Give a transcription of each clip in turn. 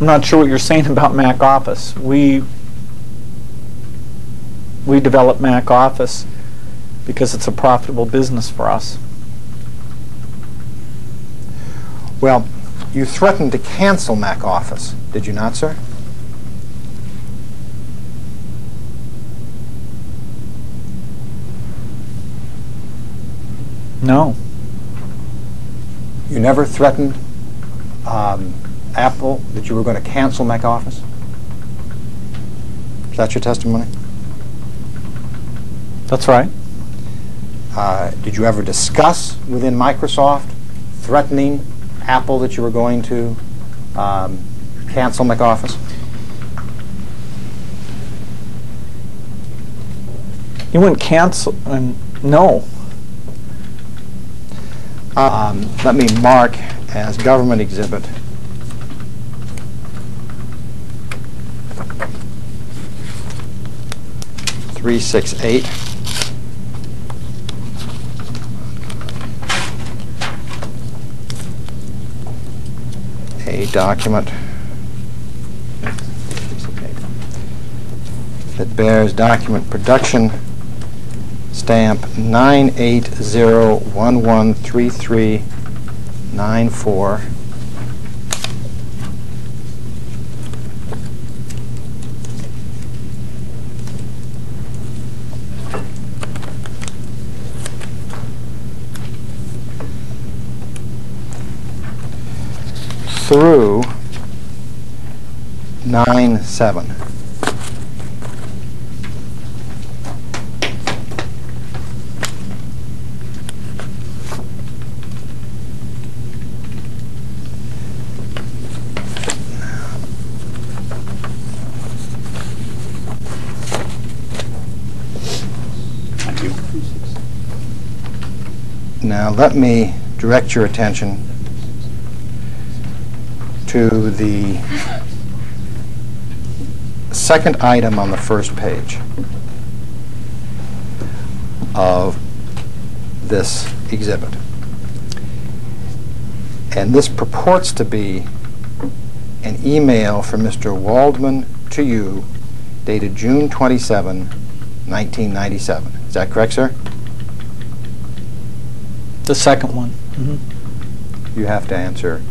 I'm not sure what you're saying about Mac Office. We we develop Mac Office because it's a profitable business for us. Well, you threatened to cancel Mac Office, did you not, sir? No. You never threatened um, Apple that you were going to cancel Mac Office? Is that your testimony? That's right. Uh, did you ever discuss within Microsoft threatening Apple that you were going to um, cancel Mac Office? You wouldn't cancel, and no. Um, let me mark as government exhibit three six eight. A document that bears document production stamp 980113394. Through 9-7. Now, let me direct your attention to the second item on the first page of this exhibit. And this purports to be an email from Mr. Waldman to you dated June 27, 1997. Is that correct, sir? The second one. Mm-hmm. You have to answer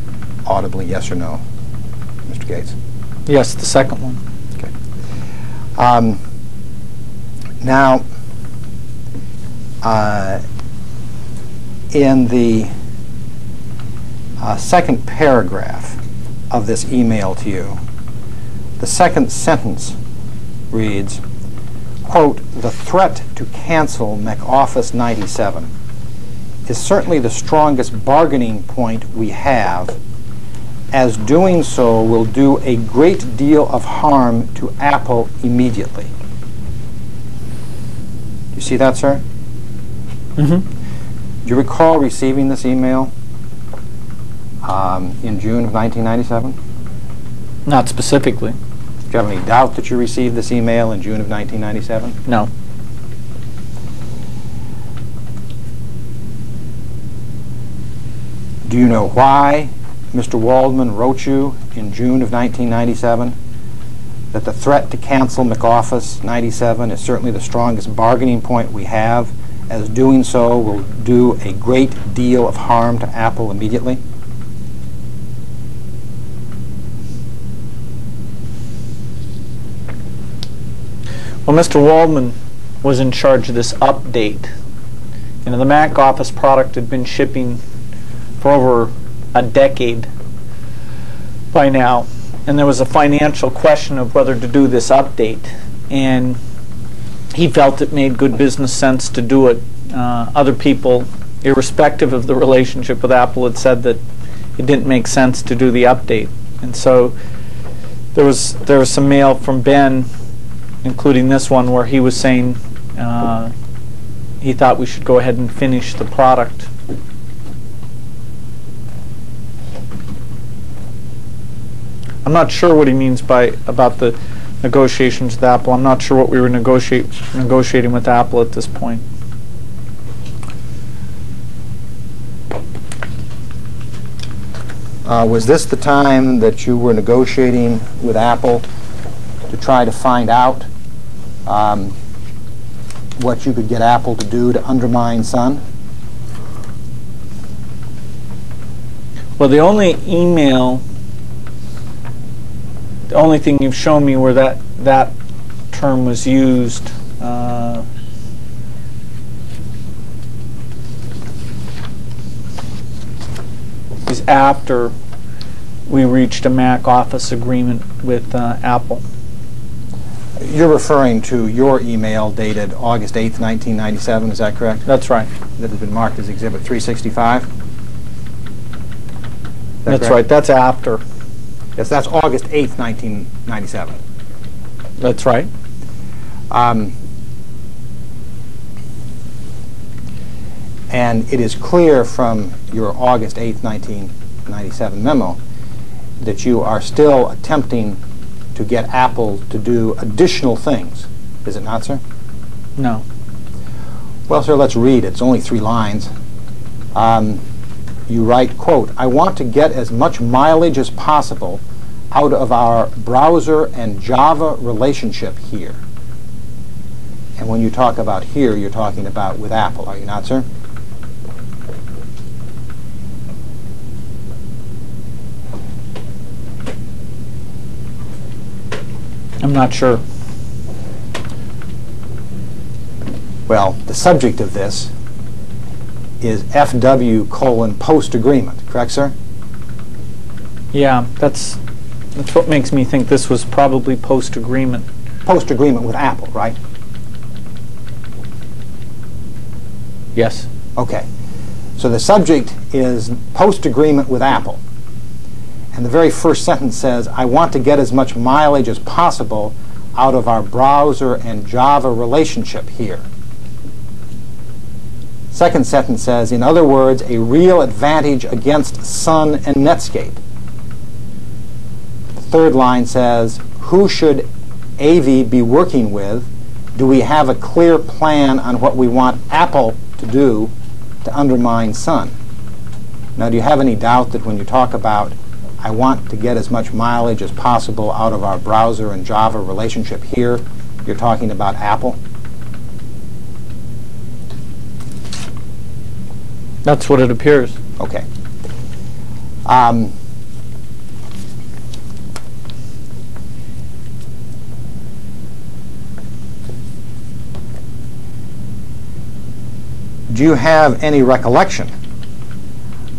audibly yes or no, Mr. Gates. Yes, the second one. Okay. Um, now, uh, in the uh, second paragraph of this email to you, the second sentence reads, quote, the threat to cancel MacOffice 97 is certainly the strongest bargaining point we have, as doing so will do a great deal of harm to Apple immediately. You see that, sir? Mm-hmm. Do you recall receiving this email um, in June of 1997? Not specifically. Do you have any doubt that you received this email in June of 1997? No. Do you know why Mr. Waldman wrote you in June of 1997 that the threat to cancel MacOffice 97 is certainly the strongest bargaining point we have, as doing so will do a great deal of harm to Apple immediately? Well, Mr. Waldman was in charge of this update. You know, the Mac Office product had been shipping for over a decade by now, and there was a financial question of whether to do this update. And he felt it made good business sense to do it. Uh, other people, irrespective of the relationship with Apple, had said that it didn't make sense to do the update. And so there was there was some mail from Ben, including this one, where he was saying uh, he thought we should go ahead and finish the product. I'm not sure what he means by about the negotiations with Apple. I'm not sure what we were negotiate, negotiating with Apple at this point. Uh, Was this the time that you were negotiating with Apple to try to find out um, what you could get Apple to do to undermine Sun? Well, the only email, the only thing you've shown me where that that term was used. Uh, is after we reached a Mac Office agreement with uh, Apple. You're referring to your email dated August 8th, 1997, is that correct? That's right. That has been marked as Exhibit 365? That That's correct? right. That's after. Yes, that's August 8th, 1997. That's right. Um, And it is clear from your August 8th, 1997 memo that you are still attempting to get Apple to do additional things. Is it not, sir? No. Well, sir, let's read. It's only three lines. Um, you write, quote, I want to get as much mileage as possible out of our browser and Java relationship here. And when you talk about here, you're talking about with Apple, are you not, sir? I'm not sure. Well, the subject of this is FW colon post agreement, correct, sir? Yeah, that's that's what makes me think this was probably post agreement. Post agreement with Apple, right? Yes. Okay. So the subject is post agreement with Apple. And the very first sentence says, I want to get as much mileage as possible out of our browser and Java relationship here. Second sentence says, in other words, a real advantage against Sun and Netscape. Third line says, who should AV be working with? Do we have a clear plan on what we want Apple to do to undermine Sun? Now, do you have any doubt that when you talk about I want to get as much mileage as possible out of our browser and Java relationship here, you're talking about Apple? That's what it appears. Okay. Um, do you have any recollection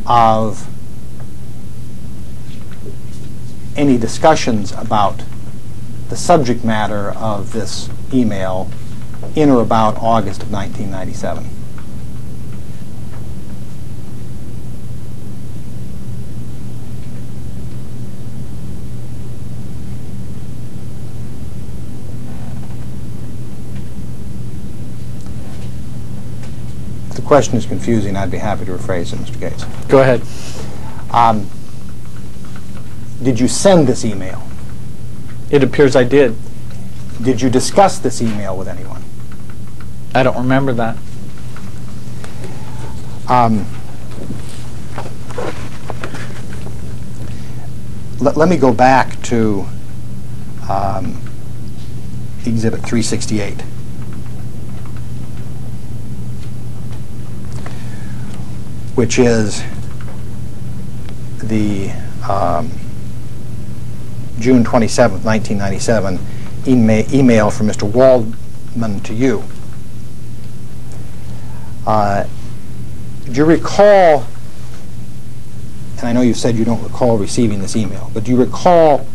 of any discussions about the subject matter of this email in or about August of 1997? If the question is confusing, I'd be happy to rephrase it, Mr. Gates. Go ahead. Um, did you send this email? It appears I did. Did you discuss this email with anyone? I don't remember that. Um, let, let me go back to um, Exhibit 368. Which is the um, June 27, 1997 ema- email from Mr. Waldman to you. Uh, do you recall, and I know you said you don't recall receiving this email, but do you recall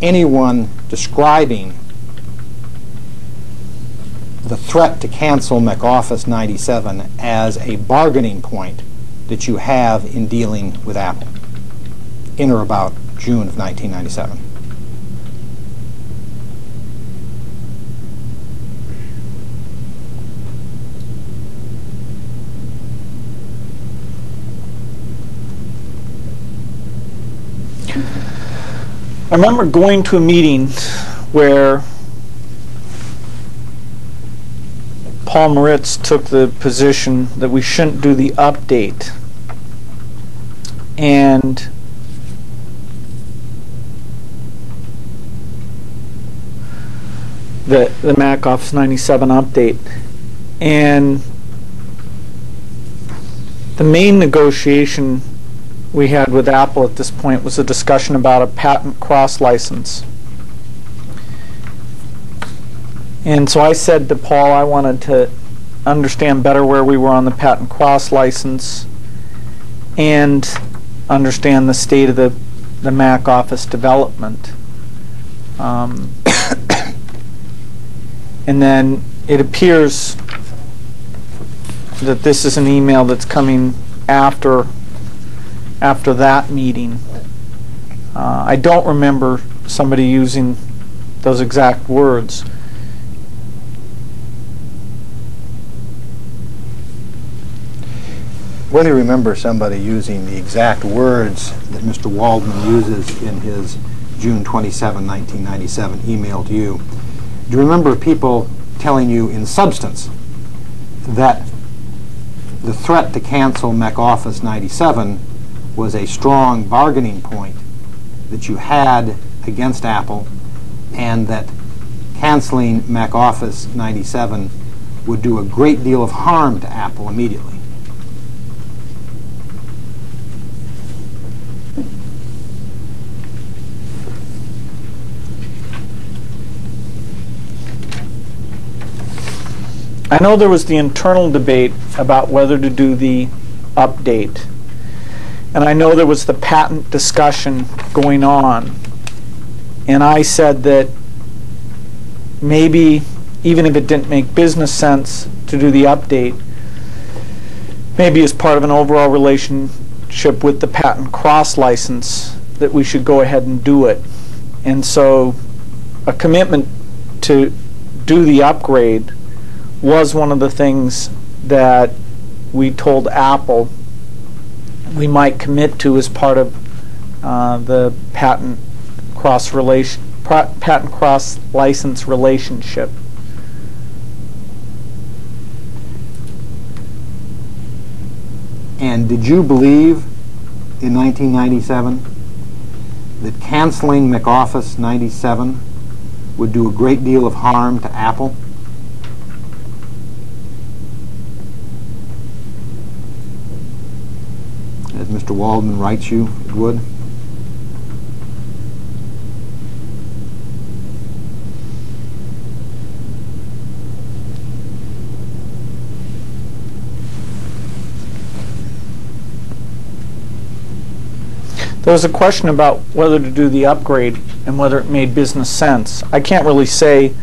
anyone describing the threat to cancel MacOffice 97 as a bargaining point that you have in dealing with Apple in or about June of 1997? I remember going to a meeting where Paul Maritz took the position that we shouldn't do the update. And the, the Mac OS 97 update. And the main negotiation we had with Apple at this point was a discussion about a patent cross license. And so I said to Paul, I wanted to understand better where we were on the patent cross license and understand the state of the, the Mac Office development. Um, and then it appears that this is an email that's coming after after that meeting. Uh, I don't remember somebody using those exact words. Whether you remember somebody using the exact words that Mr. Waldman uses in his June 27, 1997 email to you, do you remember people telling you in substance that the threat to cancel Mac Office 97 was a strong bargaining point that you had against Apple and that canceling Mac Office 97 would do a great deal of harm to Apple immediately? I know there was the internal debate about whether to do the update. And I know there was the patent discussion going on. And I said that maybe, even if it didn't make business sense to do the update, maybe as part of an overall relationship with the patent cross license, that we should go ahead and do it. And so a commitment to do the upgrade was one of the things that we told Apple we might commit to as part of uh, the patent cross relation patent cross license relationship. And did you believe in 1997 that canceling MacOffice 97 would do a great deal of harm to Apple? as Mr. Waldman writes you it would? There was a question about whether to do the upgrade and whether it made business sense. I can't really say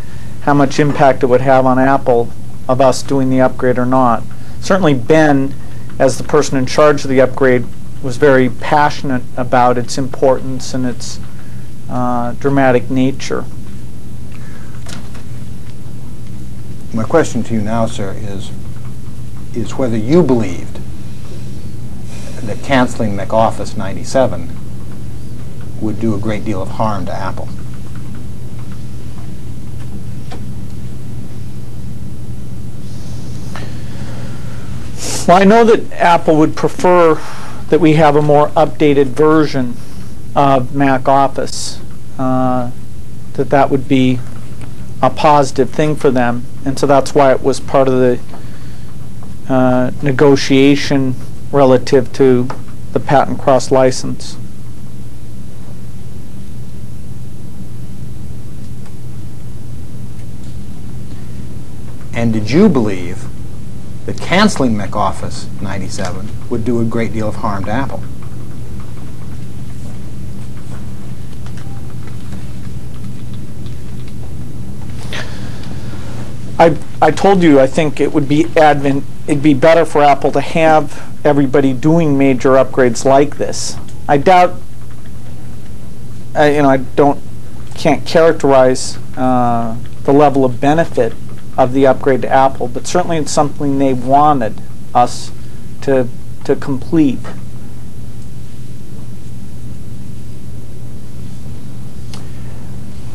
how much impact it would have on Apple of us doing the upgrade or not. Certainly Ben as the person in charge of the upgrade, was very passionate about its importance and its uh, dramatic nature. My question to you now, sir, is is whether you believed that canceling MacOffice 97 would do a great deal of harm to Apple. Well, I know that Apple would prefer that we have a more updated version of Mac Office. Uh, that that would be a positive thing for them, and so that's why it was part of the uh, negotiation relative to the patent cross license. And did you believe that canceling MacOffice 97 would do a great deal of harm to Apple. I, I told you I think it would be advent it'd be better for Apple to have everybody doing major upgrades like this. I doubt uh, you know I don't can't characterize uh, the level of benefit of the upgrade to Apple, but certainly it's something they wanted us to, to complete.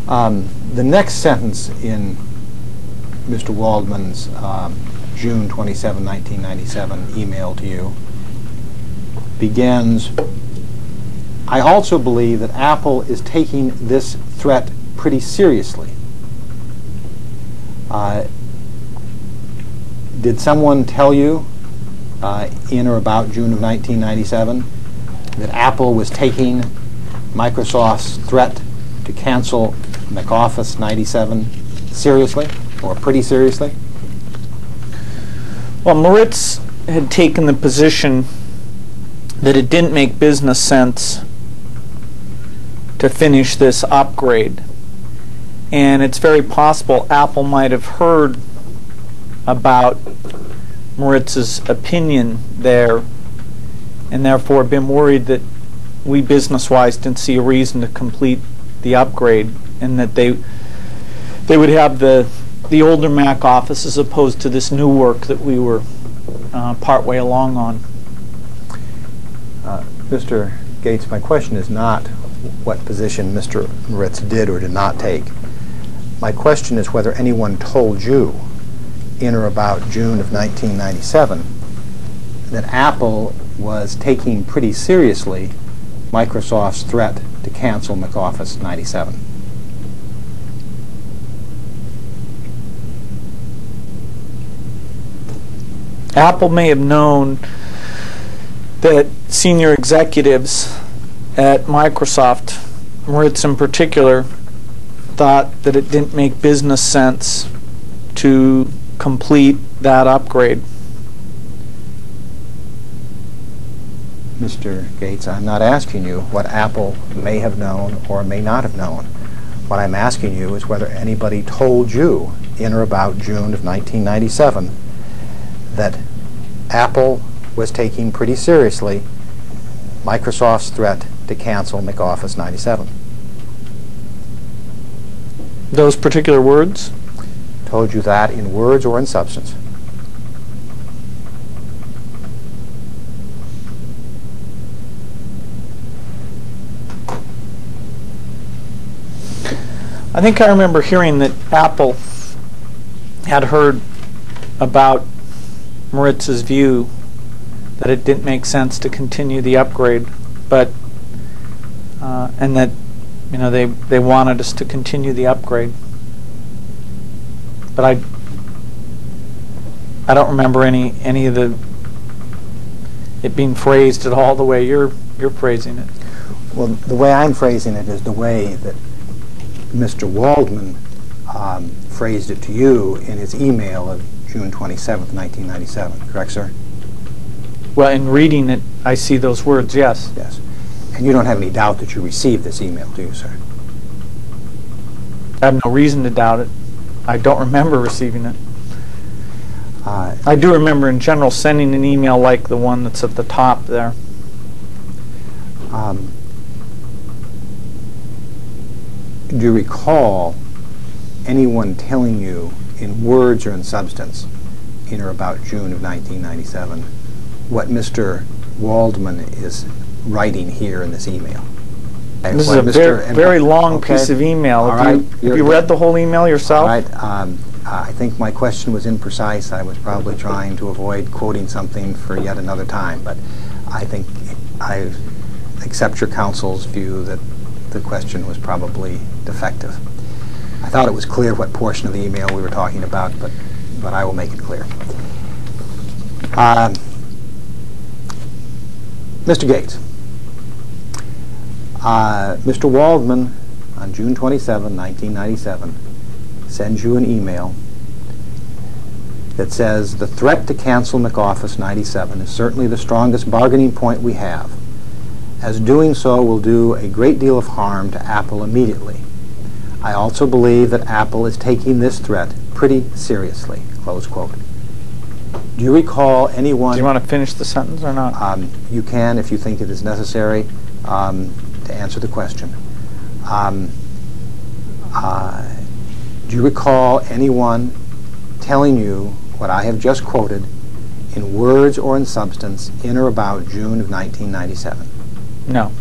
Um, the next sentence in Mr. Waldman's um, June 27, 1997 email to you begins, I also believe that Apple is taking this threat pretty seriously. Uh, Did someone tell you uh, in or about June of 1997 that Apple was taking Microsoft's threat to cancel MacOffice 97 seriously, or pretty seriously? Well, Maritz had taken the position that it didn't make business sense to finish this upgrade. And it's very possible Apple might have heard about Maritz's opinion there and therefore been worried that we business-wise didn't see a reason to complete the upgrade and that they they would have the the older Mac office as opposed to this new work that we were uh, partway along on. Uh, Mr. Gates, my question is not what position Mr. Maritz did or did not take. My question is whether anyone told you in or about June of 1997 that Apple was taking pretty seriously Microsoft's threat to cancel MacOffice 97. Apple may have known that senior executives at Microsoft, Maritz in particular, thought that it didn't make business sense to complete that upgrade. Mr. Gates, I'm not asking you what Apple may have known or may not have known. What I'm asking you is whether anybody told you in or about June of 1997 that Apple was taking pretty seriously Microsoft's threat to cancel MacOffice 97. Those particular words? Told you that in words or in substance? I think I remember hearing that Apple had heard about Maritz's view that it didn't make sense to continue the upgrade, but uh, and that you know they they wanted us to continue the upgrade. But I I don't remember any any of the it being phrased at all the way you're you're phrasing it. Well, the way I'm phrasing it is the way that Mr. Waldman um, phrased it to you in his email of June 27, 1997. Correct, sir? Well, in reading it, I see those words. Yes. Yes. And you don't have any doubt that you received this email, do you, sir? I have no reason to doubt it. I don't remember receiving it. Uh, I do remember in general sending an email like the one that's at the top there. um, do you recall anyone telling you in words or in substance in or about June of 1997 what Mr. Waldman is writing here in this email? And This is a Mr. very, very long okay. piece of email. All Have right. you, have you read the whole email yourself? All right. Um, I think my question was imprecise. I was probably trying to avoid quoting something for yet another time, but I think I accept your counsel's view that the question was probably defective. I thought it was clear what portion of the email we were talking about, but, but I will make it clear. Um, Mr. Gates, uh, Mr. Waldman, on June 27, 1997, sends you an email that says the threat to cancel MacOffice 97 is certainly the strongest bargaining point we have, as doing so will do a great deal of harm to Apple immediately. I also believe that Apple is taking this threat pretty seriously. Close quote. Do you recall anyone? Do you want to finish the sentence or not? Um, you can, if you think it is necessary, um, to answer the question. Um, uh, do you recall anyone telling you what I have just quoted in words or in substance in or about June of 1997? no.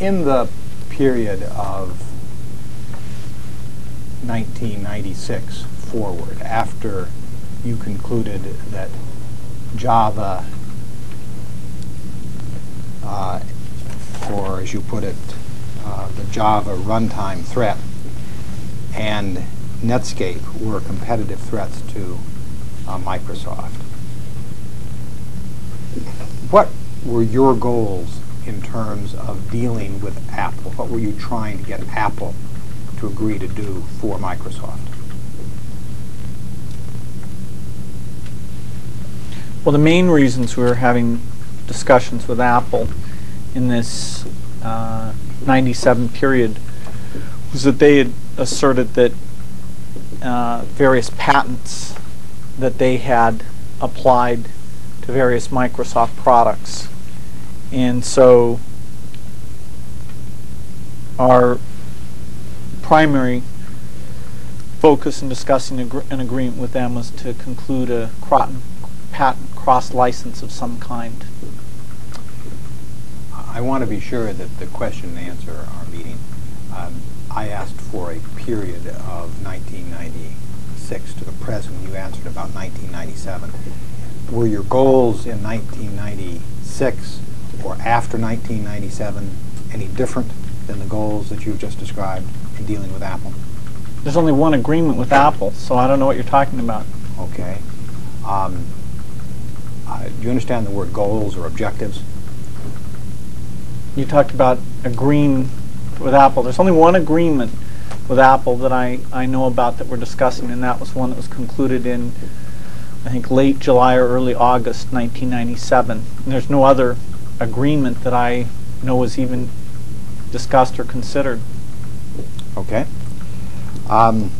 In the period of 1996 forward, after you concluded that Java, uh, or as you put it, uh, the Java runtime threat and Netscape were competitive threats to uh, Microsoft. What were your goals in terms of dealing with Apple? What were you trying to get Apple to agree to do for Microsoft? Well, the main reasons we were having discussions with Apple in this uh, 97 period was that they had asserted that uh, various patents that they had applied to various Microsoft products. And so our primary focus in discussing agr an agreement with them was to conclude a patent cross-license of some kind. I want to be sure that the question and answer are meeting. Um, I asked for a period of 1996 to the present. You answered about 1997. Were your goals in 1996 or after 1997 any different than the goals that you've just described in dealing with Apple? There's only one agreement with Apple, so I don't know what you're talking about. Okay. Um, uh, do you understand the word goals or objectives? You talked about agreeing with Apple. There's only one agreement with Apple that I, I know about that we're discussing, and that was one that was concluded in, I think, late July or early August 1997. And there's no other agreement that I know was even discussed or considered. Okay. Um,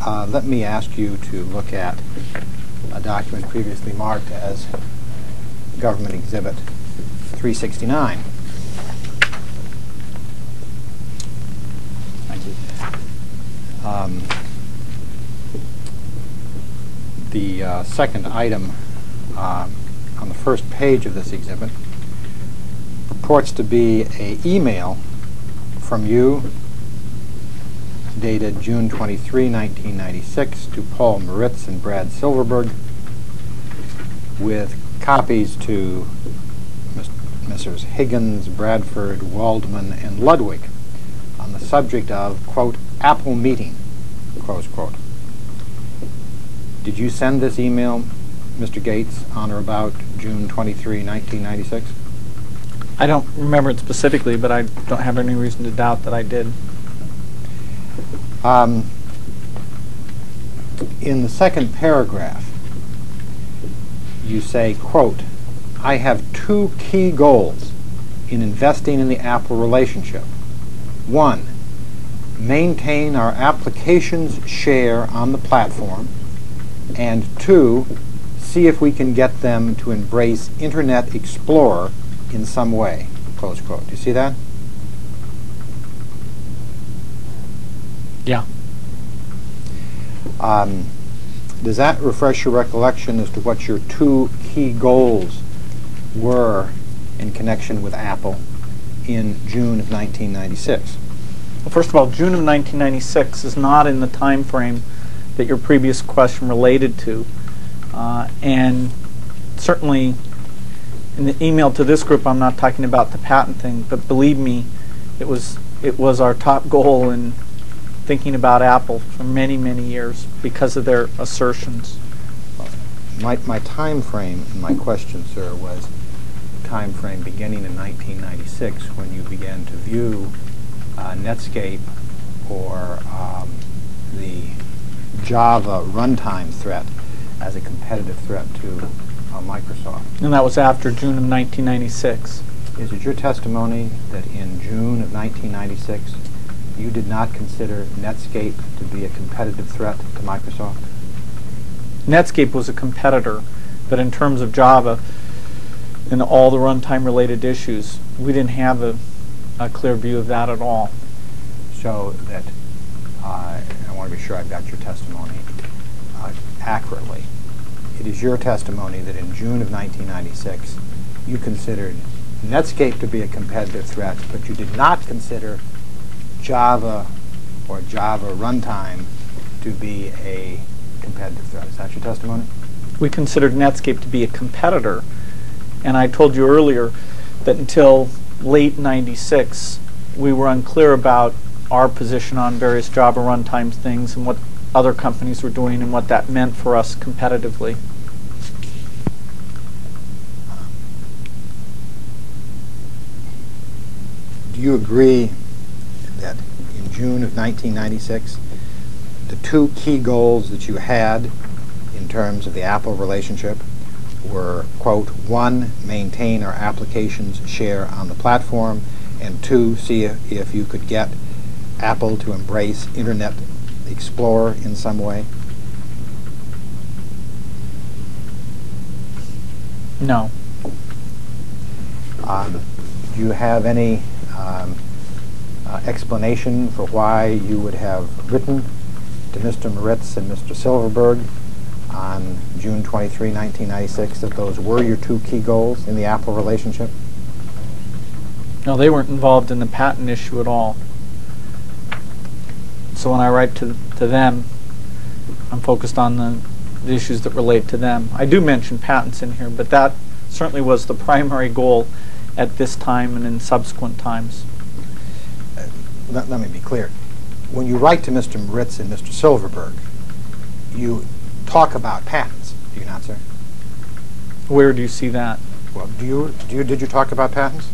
uh, let me ask you to look at a document previously marked as Government Exhibit 369. Thank you. Um, the uh, second item um, on the first page of this exhibit purports to be a email from you dated June 23, 1996 to Paul Maritz and Brad Silverberg with copies to Messrs. Higgins, Bradford, Waldman, and Ludwig on the subject of, quote, Apple meeting, close quote. Did you send this email, Mr. Gates, on or about June 23, 1996? I don't remember it specifically, but I don't have any reason to doubt that I did. Um, in the second paragraph, you say, quote, I have two key goals in investing in the Apple relationship. One, maintain our applications share on the platform. And two, see if we can get them to embrace Internet Explorer in some way. Close quote. Do you see that? Yeah. Um, does that refresh your recollection as to what your two key goals were in connection with Apple in June of 1996? Well, first of all, June of 1996 is not in the time frame that your previous question related to. Uh, and certainly in the email to this group, I'm not talking about the patent thing, but believe me, it was it was our top goal in thinking about Apple for many, many years because of their assertions. My, my time frame in my question, sir, was time frame beginning in 1996 when you began to view uh, Netscape or um, the Java runtime threat as a competitive threat to uh, Microsoft. And that was after June of 1996. Is it your testimony that in June of 1996 you did not consider Netscape to be a competitive threat to Microsoft? Netscape was a competitor, but in terms of Java and all the runtime related issues, we didn't have a, a clear view of that at all. So that, uh, I want to be sure I've got your testimony uh, accurately. It is your testimony that in June of 1996 you considered Netscape to be a competitive threat, but you did not consider Java or Java runtime to be a competitive threat. Is that your testimony? We considered Netscape to be a competitor, and I told you earlier that until late 96 we were unclear about our position on various Java runtime things and what other companies were doing and what that meant for us competitively. Do you agree that in June of 1996, the two key goals that you had in terms of the Apple relationship were, quote, one, maintain our applications share on the platform, and two, see if, if you could get Apple to embrace Internet Explorer in some way? No. Um, do you have any um, uh, explanation for why you would have written to Mr. Maritz and Mr. Silverberg on June 23, 1996, that those were your two key goals in the Apple relationship? No, they weren't involved in the patent issue at all. So when I write to, to them, I'm focused on the, the issues that relate to them. I do mention patents in here, but that certainly was the primary goal at this time and in subsequent times. Uh, let, let me be clear. When you write to Mr. Maritz and Mr. Silverberg, you talk about patents, do you not, sir? Where do you see that? Well, do you, do you, did you talk about patents?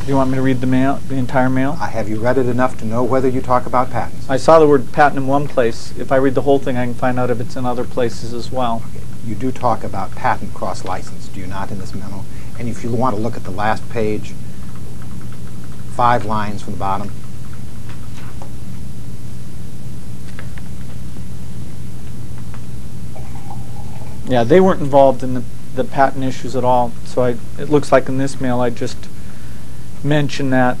Do you want me to read the mail, the entire mail? Uh, have you read it enough to know whether you talk about patents? I saw the word patent in one place. If I read the whole thing, I can find out if it's in other places as well. Okay. You do talk about patent cross-license, do you not, in this memo? And if you want to look at the last page, five lines from the bottom, Yeah, they weren't involved in the, the patent issues at all. So I, it looks like in this mail I just mentioned that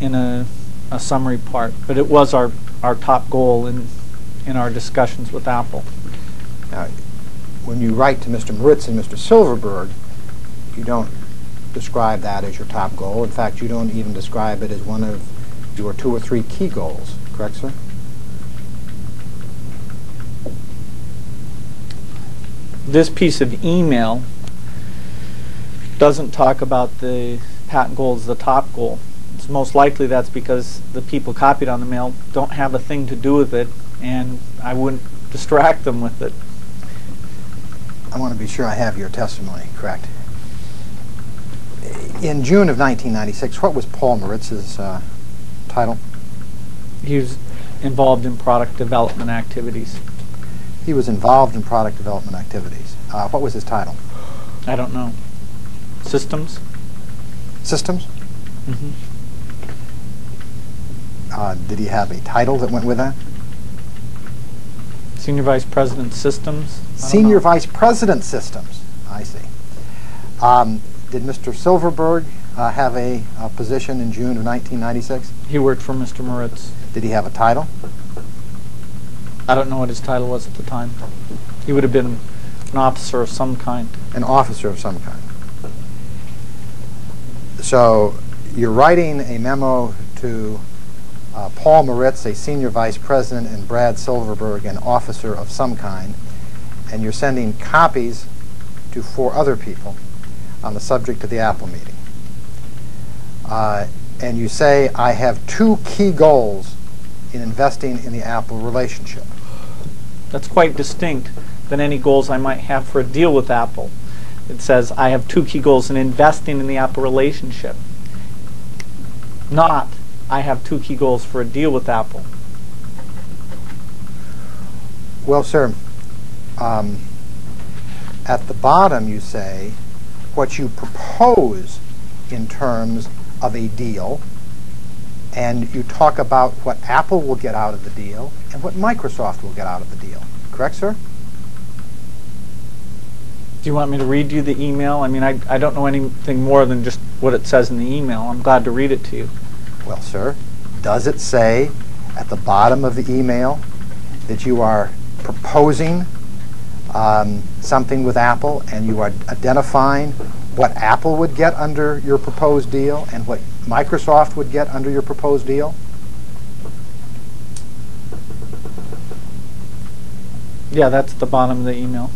in a, a summary part. But it was our, our top goal in, in our discussions with Apple. Now, when you write to Mr. Maritz and Mr. Silverberg, you don't describe that as your top goal. In fact, you don't even describe it as one of your two or three key goals. Correct, sir? This piece of email doesn't talk about the patent goal as the top goal. It's most likely that's because the people copied on the mail don't have a thing to do with it, and I wouldn't distract them with it. I want to be sure I have your testimony correct. In June of 1996, what was Paul Maritz's uh, title? He was involved in product development activities. He was involved in product development activities. Uh, what was his title? I don't know. Systems? Systems? Mm-hmm. Uh, did he have a title that went with that? Senior Vice President Systems? Senior Vice President Systems. I see. Um, did Mr. Silverberg uh, have a, a, position in June of 1996? He worked for Mr. Maritz. Did he have a title? I don't know what his title was at the time. He would have been an officer of some kind. An officer of some kind. So you're writing a memo to uh, Paul Maritz, a senior vice president, and Brad Silverberg, an officer of some kind, and you're sending copies to four other people on the subject of the Apple meeting. Uh, and you say, I have two key goals in investing in the Apple relationship. That's quite distinct than any goals I might have for a deal with Apple. It says, I have two key goals in investing in the Apple relationship. Not, I have two key goals for a deal with Apple. Well, sir, um, at the bottom you say what you propose in terms of a deal, and you talk about what Apple will get out of the deal and what Microsoft will get out of the deal. Correct, sir? Do you want me to read you the email? I mean, I, I don't know anything more than just what it says in the email. I'm glad to read it to you. Well, sir, does it say at the bottom of the email that you are proposing um, something with Apple and you are identifying what Apple would get under your proposed deal and what Microsoft would get under your proposed deal? Yeah, that's the bottom of the email.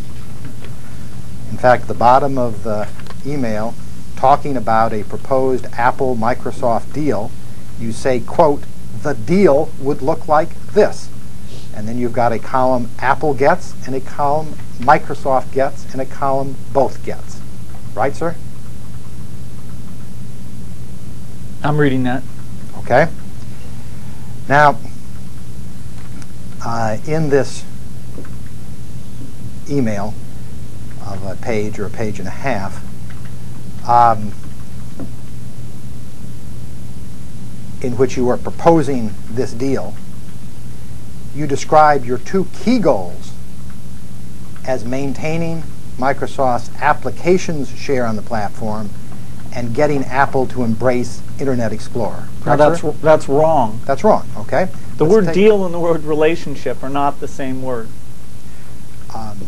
In fact, the bottom of the email talking about a proposed Apple-Microsoft deal, you say, quote, the deal would look like this. And then you've got a column Apple gets and a column Microsoft gets and a column both gets. Right, sir? I'm reading that. Okay? Now, uh, in this email of a page or a page and a half, um, in which you are proposing this deal, you describe your two key goals as maintaining Microsoft's applications share on the platform and getting Apple to embrace Internet Explorer. Now that's that's wrong. That's wrong, okay? The Let's word deal and the word relationship are not the same word. um,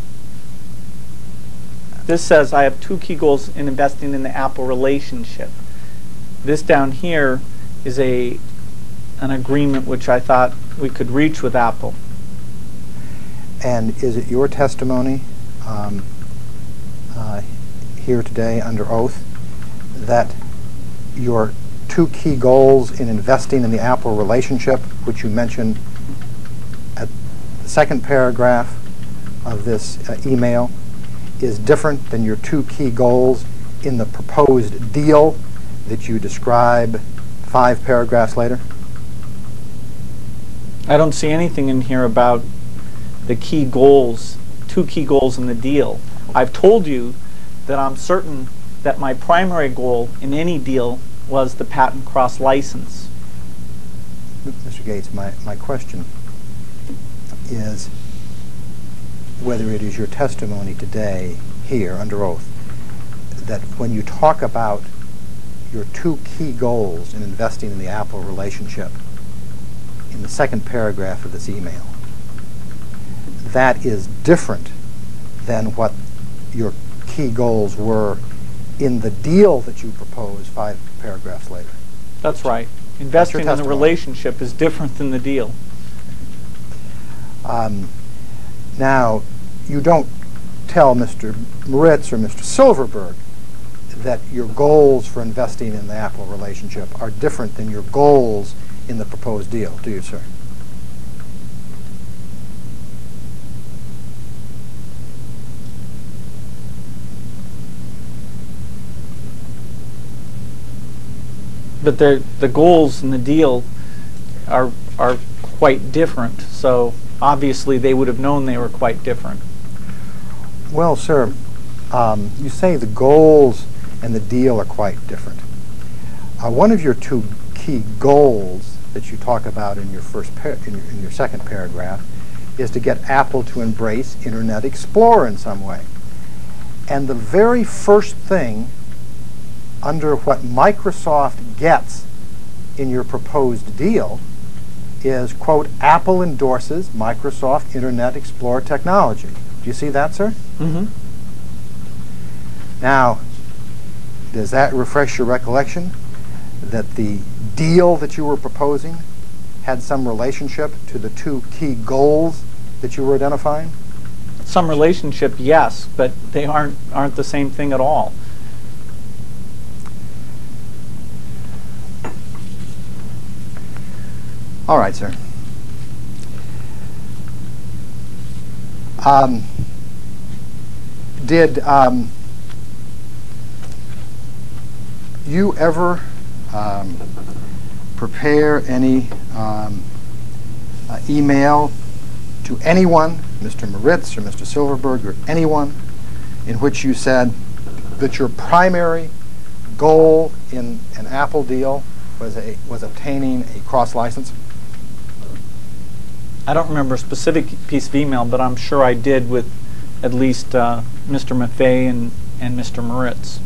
This says I have two key goals in investing in the Apple relationship. This down here is a an agreement which I thought we could reach with Apple. And is it your testimony um, uh, here today under oath that your two key goals in investing in the Apple relationship, which you mentioned at the second paragraph of this uh, email, is different than your two key goals in the proposed deal that you describe five paragraphs later? I don't see anything in here about the key goals, two key goals in the deal. I've told you that I'm certain that my primary goal in any deal was the patent cross license. Mr. Gates, my, my question is whether it is your testimony today here under oath that when you talk about your two key goals in investing in the Apple relationship in the second paragraph of this email, that is different than what your key goals were in the deal that you propose five paragraphs later. That's right. Investing in the relationship is different than the deal. Um, now, you don't tell Mr. Maritz or Mr. Silverberg that your goals for investing in the Apple relationship are different than your goals in the proposed deal, do you, sir? But the the goals in the deal are are quite different. So obviously they would have known they were quite different. Well, sir, um, you say the goals and the deal are quite different. Uh, one of your two key goals that you talk about in your first in, your, in your second paragraph is to get Apple to embrace Internet Explorer in some way. And the very first thing under what Microsoft gets in your proposed deal is, quote, Apple endorses Microsoft Internet Explorer technology. Do you see that, sir? Mm-hmm. Now, does that refresh your recollection that the deal that you were proposing had some relationship to the two key goals that you were identifying? Some relationship, yes, but they aren't aren't the same thing at all. All right, sir. Um, did um, you ever um, prepare any um, uh, email to anyone, Mr. Maritz or Mr. Silverberg or anyone, in which you said that your primary goal in an Apple deal was a was obtaining a cross license? I don't remember a specific piece of email, but I'm sure I did with at least uh, Mr. Maffei and, and Mr. Maritz.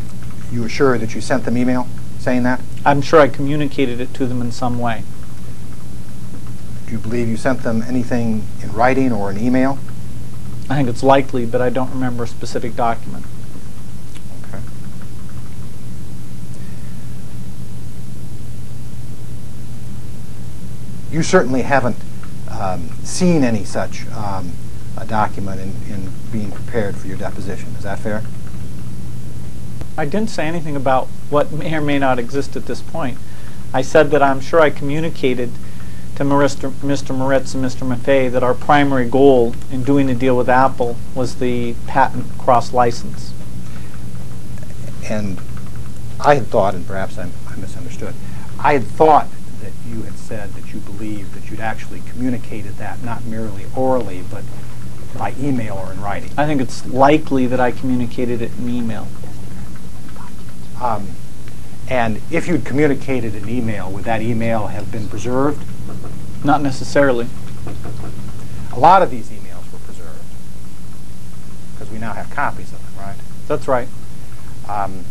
You were sure that you sent them email saying that? I'm sure I communicated it to them in some way. Do you believe you sent them anything in writing or an email? I think it's likely, but I don't remember a specific document. Okay. You certainly haven't um, seen any such um, a document in, in being prepared for your deposition. Is that fair? I didn't say anything about what may or may not exist at this point. I said that I'm sure I communicated to Mr. Mr. Maritz and Mr. Maffei that our primary goal in doing the deal with Apple was the patent cross-license. And I had thought, and perhaps I I misunderstood, I had thought that you had said that you believed that you'd actually communicated that not merely orally, but by email or in writing. I think it's likely that I communicated it in email. Um, And if you'd communicated an email, would that email have been preserved? Not necessarily. A lot of these emails were preserved, because we now have copies of them, right? That's right. Um,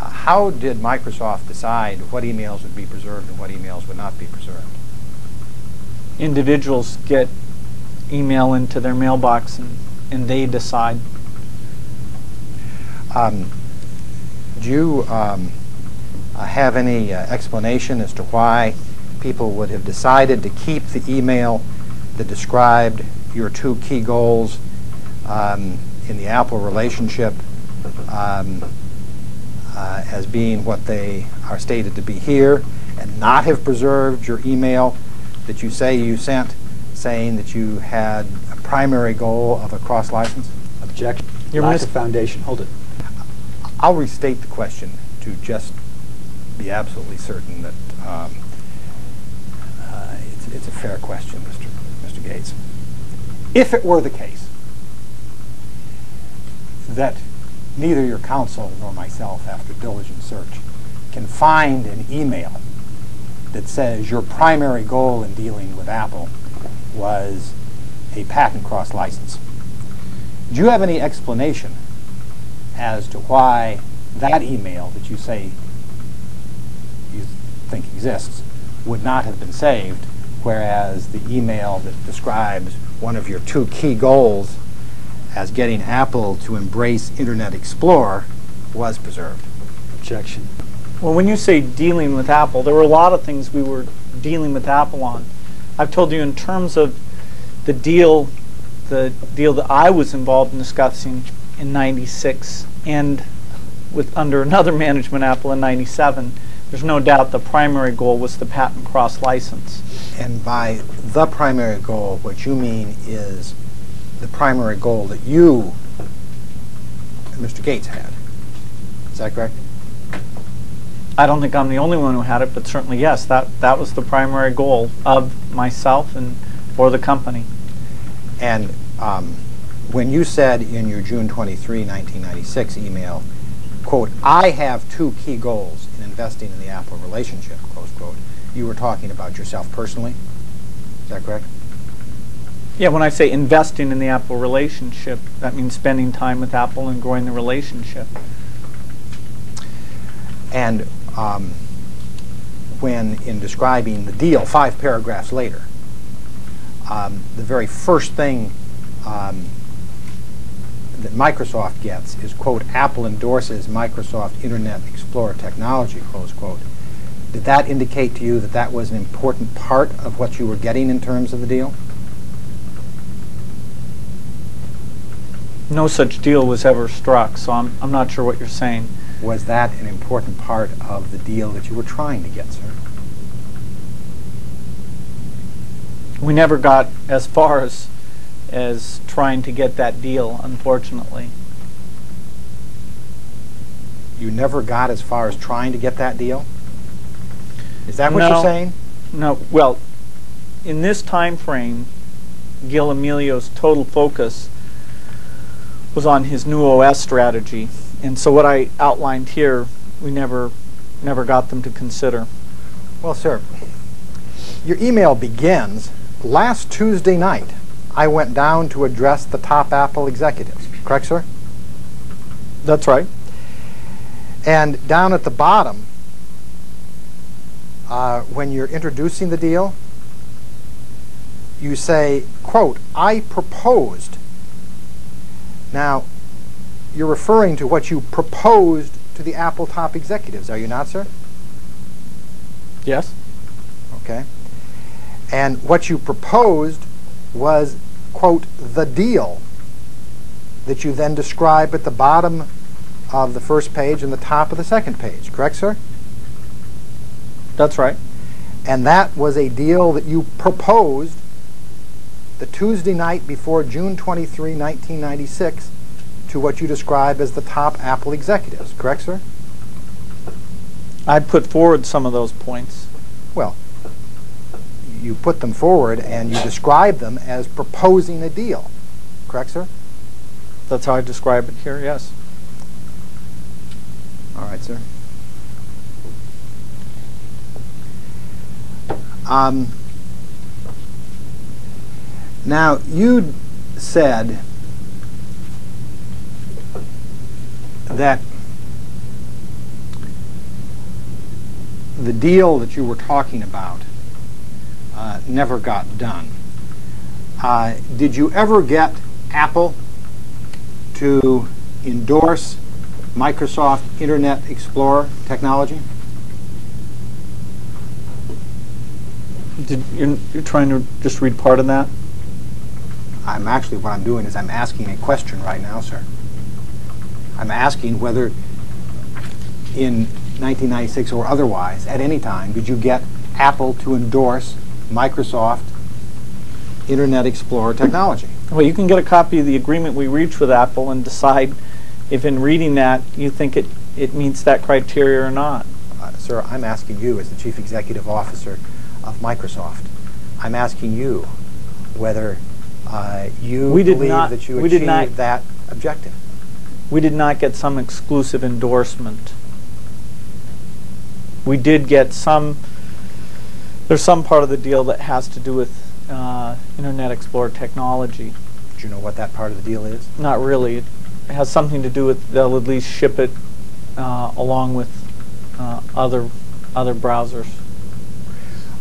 uh, How did Microsoft decide what emails would be preserved and what emails would not be preserved? Individuals get email into their mailbox and, and they decide. Um, Do you um, uh, have any uh, explanation as to why people would have decided to keep the email that described your two key goals um, in the Apple relationship um, uh, as being what they are stated to be here, and not have preserved your email that you say you sent, saying that you had a primary goal of a cross-license? Objection. You're Lack of foundation. Hold it. I'll restate the question to just be absolutely certain that um, uh, it's, it's a fair question, Mr. Mr. Gates. If it were the case that neither your counsel nor myself, after diligent search, can find an email that says your primary goal in dealing with Apple was a patent cross license, do you have any explanation as to why that email that you say you think exists would not have been saved, whereas the email that describes one of your two key goals as getting Apple to embrace Internet Explorer was preserved. Objection. Well, when you say dealing with Apple, there were a lot of things we were dealing with Apple on. I've told you in terms of the deal, the deal that I was involved in discussing in '96 and with under another management Apple in '97. There's no doubt the primary goal was the patent cross license. And by the primary goal, what you mean is the primary goal that you, Mr. Gates, had. Is that correct? I don't think I'm the only one who had it, but certainly yes, that that was the primary goal of myself and for the company. And um, when you said in your June 23, 1996 email, quote, I have two key goals in investing in the Apple relationship, close quote, you were talking about yourself personally? Is that correct? Yeah, when I say investing in the Apple relationship, that means spending time with Apple and growing the relationship. And um, when in describing the deal, five paragraphs later, um, the very first thing um, that Microsoft gets is, quote, Apple endorses Microsoft Internet Explorer technology, close quote. Did that indicate to you that that was an important part of what you were getting in terms of the deal? No such deal was ever struck, so I'm, I'm not sure what you're saying. Was that an important part of the deal that you were trying to get, sir? We never got as far as, as trying to get that deal, unfortunately. You never got as far as trying to get that deal? Is that what No. you're saying? No, well, in this time frame, Gil Amelio's total focus was on his new OS strategy, and so what I outlined here, we never, never got them to consider. Well, sir, your email begins last Tuesday night. I went down to address the top Apple executives. Correct, sir? That's right. And down at the bottom, uh, when you're introducing the deal, you say, quote, I proposed. Now, you're referring to what you proposed to the Apple top executives, are you not, sir? Yes? Okay. And what you proposed was, quote, the deal that you then describe at the bottom of the first page and the top of the second page. Correct, sir? That's right. And that was a deal that you proposed the Tuesday night before June 23, 1996, to what you describe as the top Apple executives, correct, sir? I put forward some of those points. Well, you put them forward and you describe them as proposing a deal, correct, sir? That's how I describe it here, yes. All right, sir. Um, now, you said that the deal that you were talking about uh, never got done. Uh, did you ever get Apple to endorse Microsoft Internet Explorer technology? Did, you're, you're trying to just read part of that? I'm actually, what I'm doing is I'm asking a question right now, sir. I'm asking whether in 1996 or otherwise, at any time, did you get Apple to endorse Microsoft Internet Explorer technology? Well, you can get a copy of the agreement we reached with Apple and decide if in reading that you think it, it meets that criteria or not. Uh, sir, I'm asking you as the Chief Executive Officer of Microsoft. I'm asking you whether uh, you We did believe not- that you we did achieved not- that objective. We did not get some exclusive endorsement. We did get some, there's some part of the deal that has to do with uh, Internet Explorer technology. Do you know what that part of the deal is? Not really. It has something to do with they'll at least ship it uh, along with uh, other other browsers.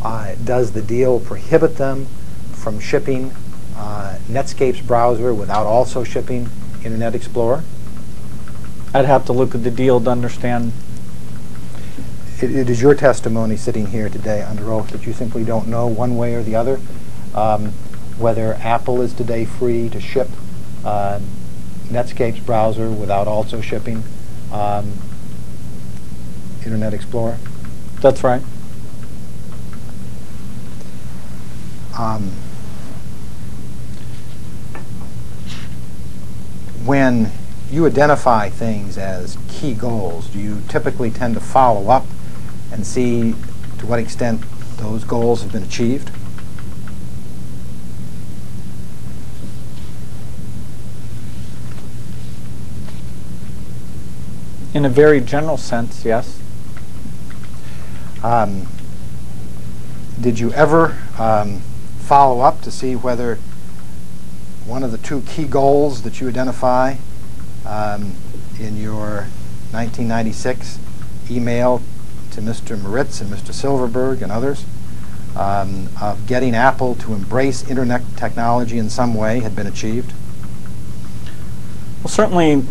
Uh, does the deal prohibit them from shipping uh, Netscape's browser without also shipping Internet Explorer? I'd have to look at the deal to understand. It, it is your testimony sitting here today under oath that you simply don't know one way or the other um, whether Apple is today free to ship uh, Netscape's browser without also shipping um, Internet Explorer. That's right. Um, when you identify things as key goals, do you typically tend to follow up and see to what extent those goals have been achieved? In a very general sense, yes. Um, did you ever um, follow up to see whether one of the two key goals that you identify um, in your 1996 email to Mr. Maritz and Mr. Silverberg and others um, of getting Apple to embrace internet technology in some way had been achieved? Well, certainly,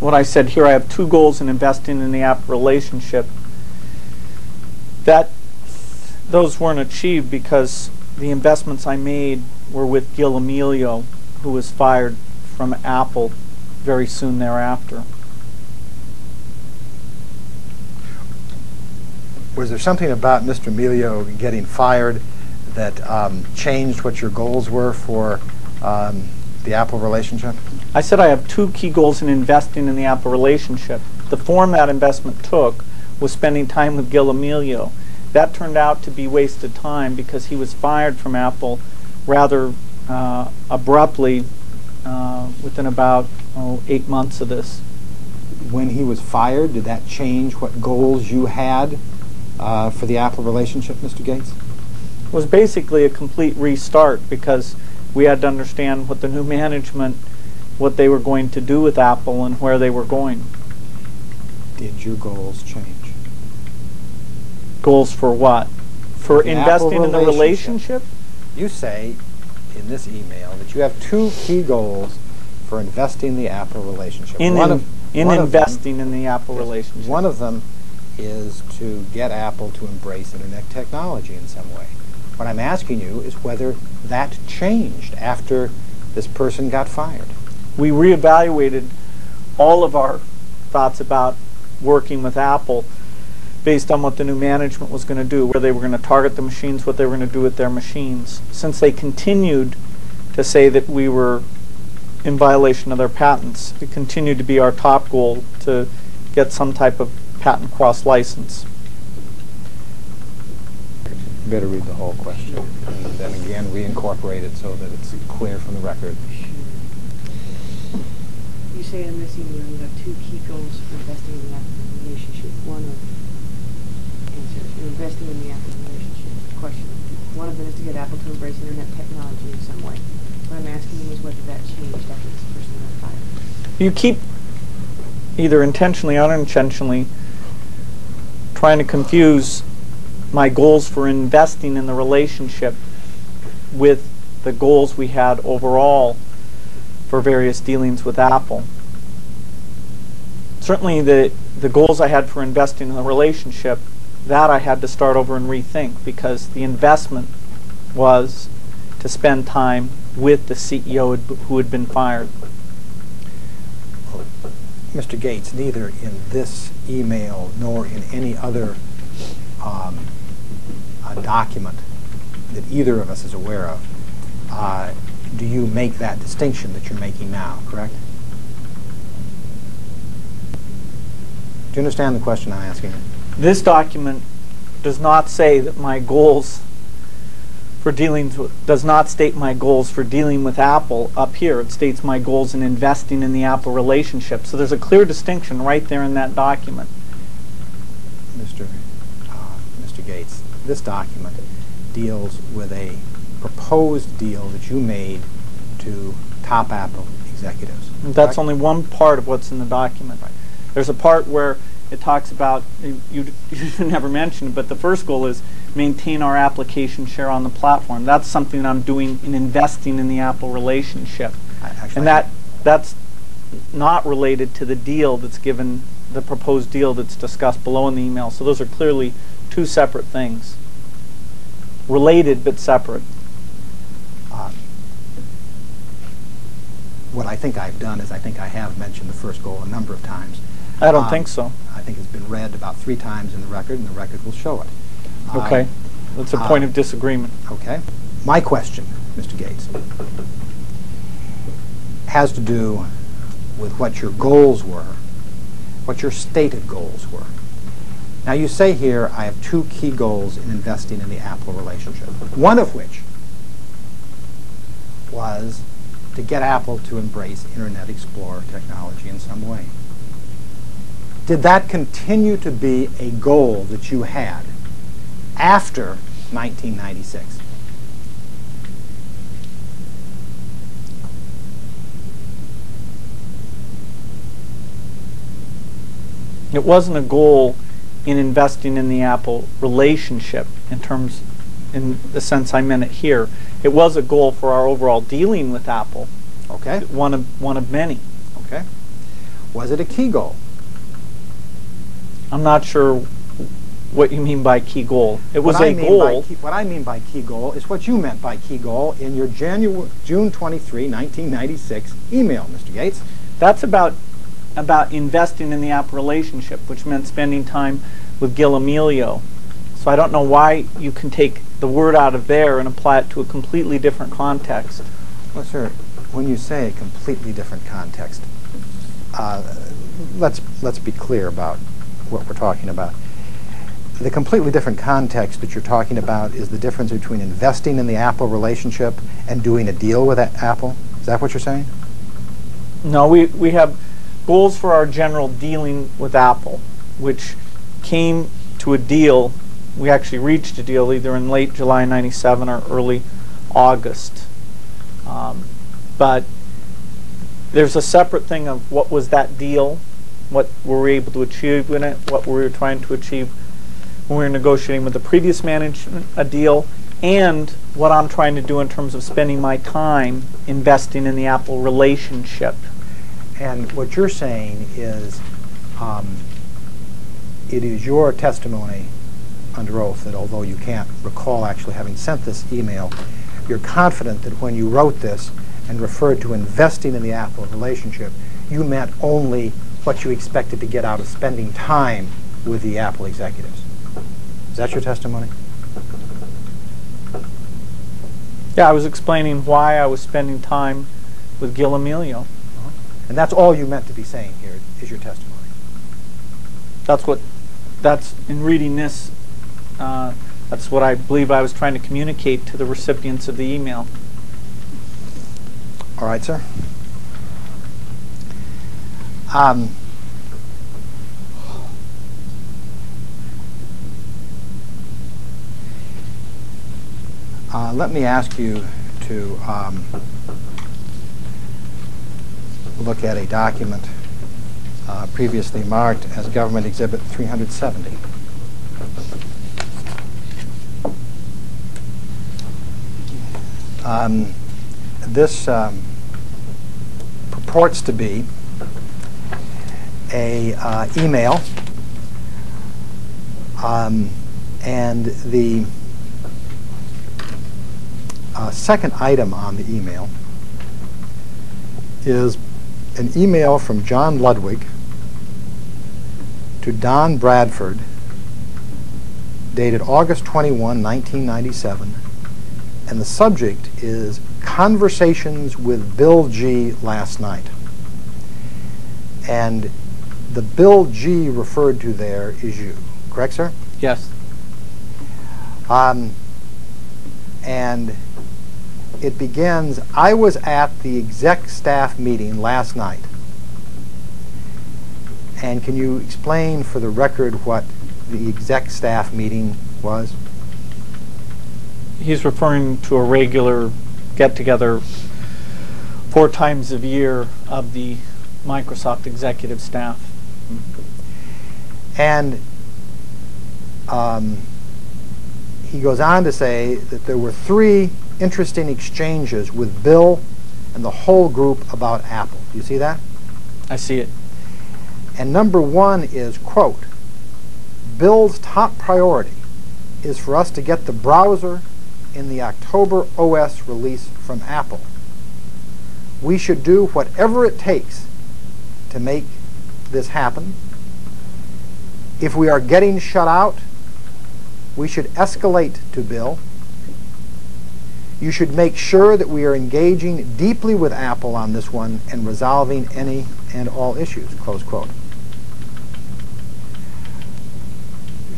what I said here, I have two goals in investing in the app relationship. That those weren't achieved because the investments I made were with Gil Amelio, who was fired from Apple very soon thereafter. Was there something about Mr. Amelio getting fired that um, changed what your goals were for um, the Apple relationship? I said I have two key goals in investing in the Apple relationship. The form that investment took was spending time with Gil Amelio. That turned out to be wasted time because he was fired from Apple rather uh, abruptly uh, within about oh, eight months of this. When he was fired, did that change what goals you had uh, for the Apple relationship, Mr. Gates? It was basically a complete restart because we had to understand what the new management, what they were going to do with Apple and where they were going. Did your goals change? Goals for what? For The investing in the relationship. relationship? You say in this email that you have two key goals for investing the Apple relationship. In, one in, of, in one of them- investing in the Apple relationship. One of them is to get Apple to embrace internet technology in some way. What I'm asking you is whether that changed after this person got fired. we reevaluated all of our thoughts about working with Apple based on what the new management was going to do, where they were going to target the machines, what they were going to do with their machines. Since they continued to say that we were in violation of their patents, it continued to be our top goal to get some type of patent cross license. Better read the whole question. And then again, we incorporate it so that it's clear from the record. You say in this email you have two key goals for investing in the Apple relationship. One of, answer, you're investing in the Apple relationship. Question. One of them is to get Apple to embrace internet technology in some way. What I'm asking you is whether that changed after this person got fired. You keep either intentionally or unintentionally trying to confuse my goals for investing in the relationship with the goals we had overall for various dealings with Apple. Certainly the, the goals I had for investing in the relationship, that I had to start over and rethink because the investment was to spend time with the CEO who had been fired. Mr. Gates, neither in this email nor in any other um, uh, document that either of us is aware of, uh, do you make that distinction that you're making now, correct? Do you understand the question I'm asking? This document does not say that my goals for dealing with, does not state my goals for dealing with Apple up here. It states my goals in investing in the Apple relationship. So there's a clear distinction right there in that document. Mr. Uh, Mr. Gates, this document deals with a proposed deal that you made to top Apple executives. That's correct? only one part of what's in the document. Right. There's a part where it talks about, you, you never mentioned, but the first goal is maintain our application share on the platform. That's something I'm doing in investing in the Apple relationship. Actually, And that, that's not related to the deal that's given, the proposed deal that's discussed below in the email. So those are clearly two separate things. Related but separate. uh, what I think I've done is I think I have mentioned the first goal a number of times. I don't Um, think so. I think it's been read about three times in the record, and the record will show it. Okay. That's a point of disagreement. Okay. My question, Mr. Gates, has to do with what your goals were, what your stated goals were. Now, you say here, I have two key goals in investing in the Apple relationship, one of which was to get Apple to embrace Internet Explorer technology in some way. Did that continue to be a goal that you had after 1996? It wasn't a goal in investing in the Apple relationship in terms, in the sense I meant it here. It was a goal for our overall dealing with Apple, Okay. one of, one of many. Okay. Was it a key goal? I'm not sure what you mean by key goal. It was what I a mean by goal. key- what I mean by key goal is what you meant by key goal in your Janu- June 23, 1996 email, Mr. Gates. That's about about investing in the Apple relationship, which meant spending time with Gil Amelio. So I don't know why you can take the word out of there and apply it to a completely different context. Well, sir, when you say a completely different context, uh, let's let's be clear about what we're talking about. The completely different context that you're talking about is the difference between investing in the Apple relationship and doing a deal with Apple. Is that what you're saying? No, we, we have goals for our general dealing with Apple, which came to a deal. We actually reached a deal either in late July 97 or early August. Um, but there's a separate thing of what was that deal, what were we able to achieve in it, what were we trying to achieve when we were negotiating with the previous management a deal, and what I'm trying to do in terms of spending my time investing in the Apple relationship. And what you're saying is, um, it is your testimony under oath that although you can't recall actually having sent this email, you're confident that when you wrote this and referred to investing in the Apple relationship, you meant only what you expected to get out of spending time with the Apple executives. Is that your testimony? Yeah, I was explaining why I was spending time with Gil Amelio. And that's all you meant to be saying here is your testimony. That's what, that's, in reading this, uh, that's what I believe I was trying to communicate to the recipients of the email. All right, sir. Um, uh, let me ask you to um, look at a document uh, previously marked as Government Exhibit 370. Um, this um, purports to be a uh, email, um, and the uh, second item on the email is an email from John Ludwig to Don Bradford, dated August 21, 1997, and the subject is Conversations with Bill G. last night. And the Bill G referred to there is you, correct, sir? Yes. Um, and it begins I was at the exec staff meeting last night. And can you explain for the record what the exec staff meeting was? He's referring to a regular get-together four times a year of the Microsoft executive staff. And um, he goes on to say that there were three interesting exchanges with Bill and the whole group about Apple. Do you see that? I see it. And number one is, quote, Bill's top priority is for us to get the browser in the October OS release from Apple. We should do whatever it takes to make this happen. If we are getting shut out, we should escalate to Bill. You should make sure that we are engaging deeply with Apple on this one and resolving any and all issues, close quote.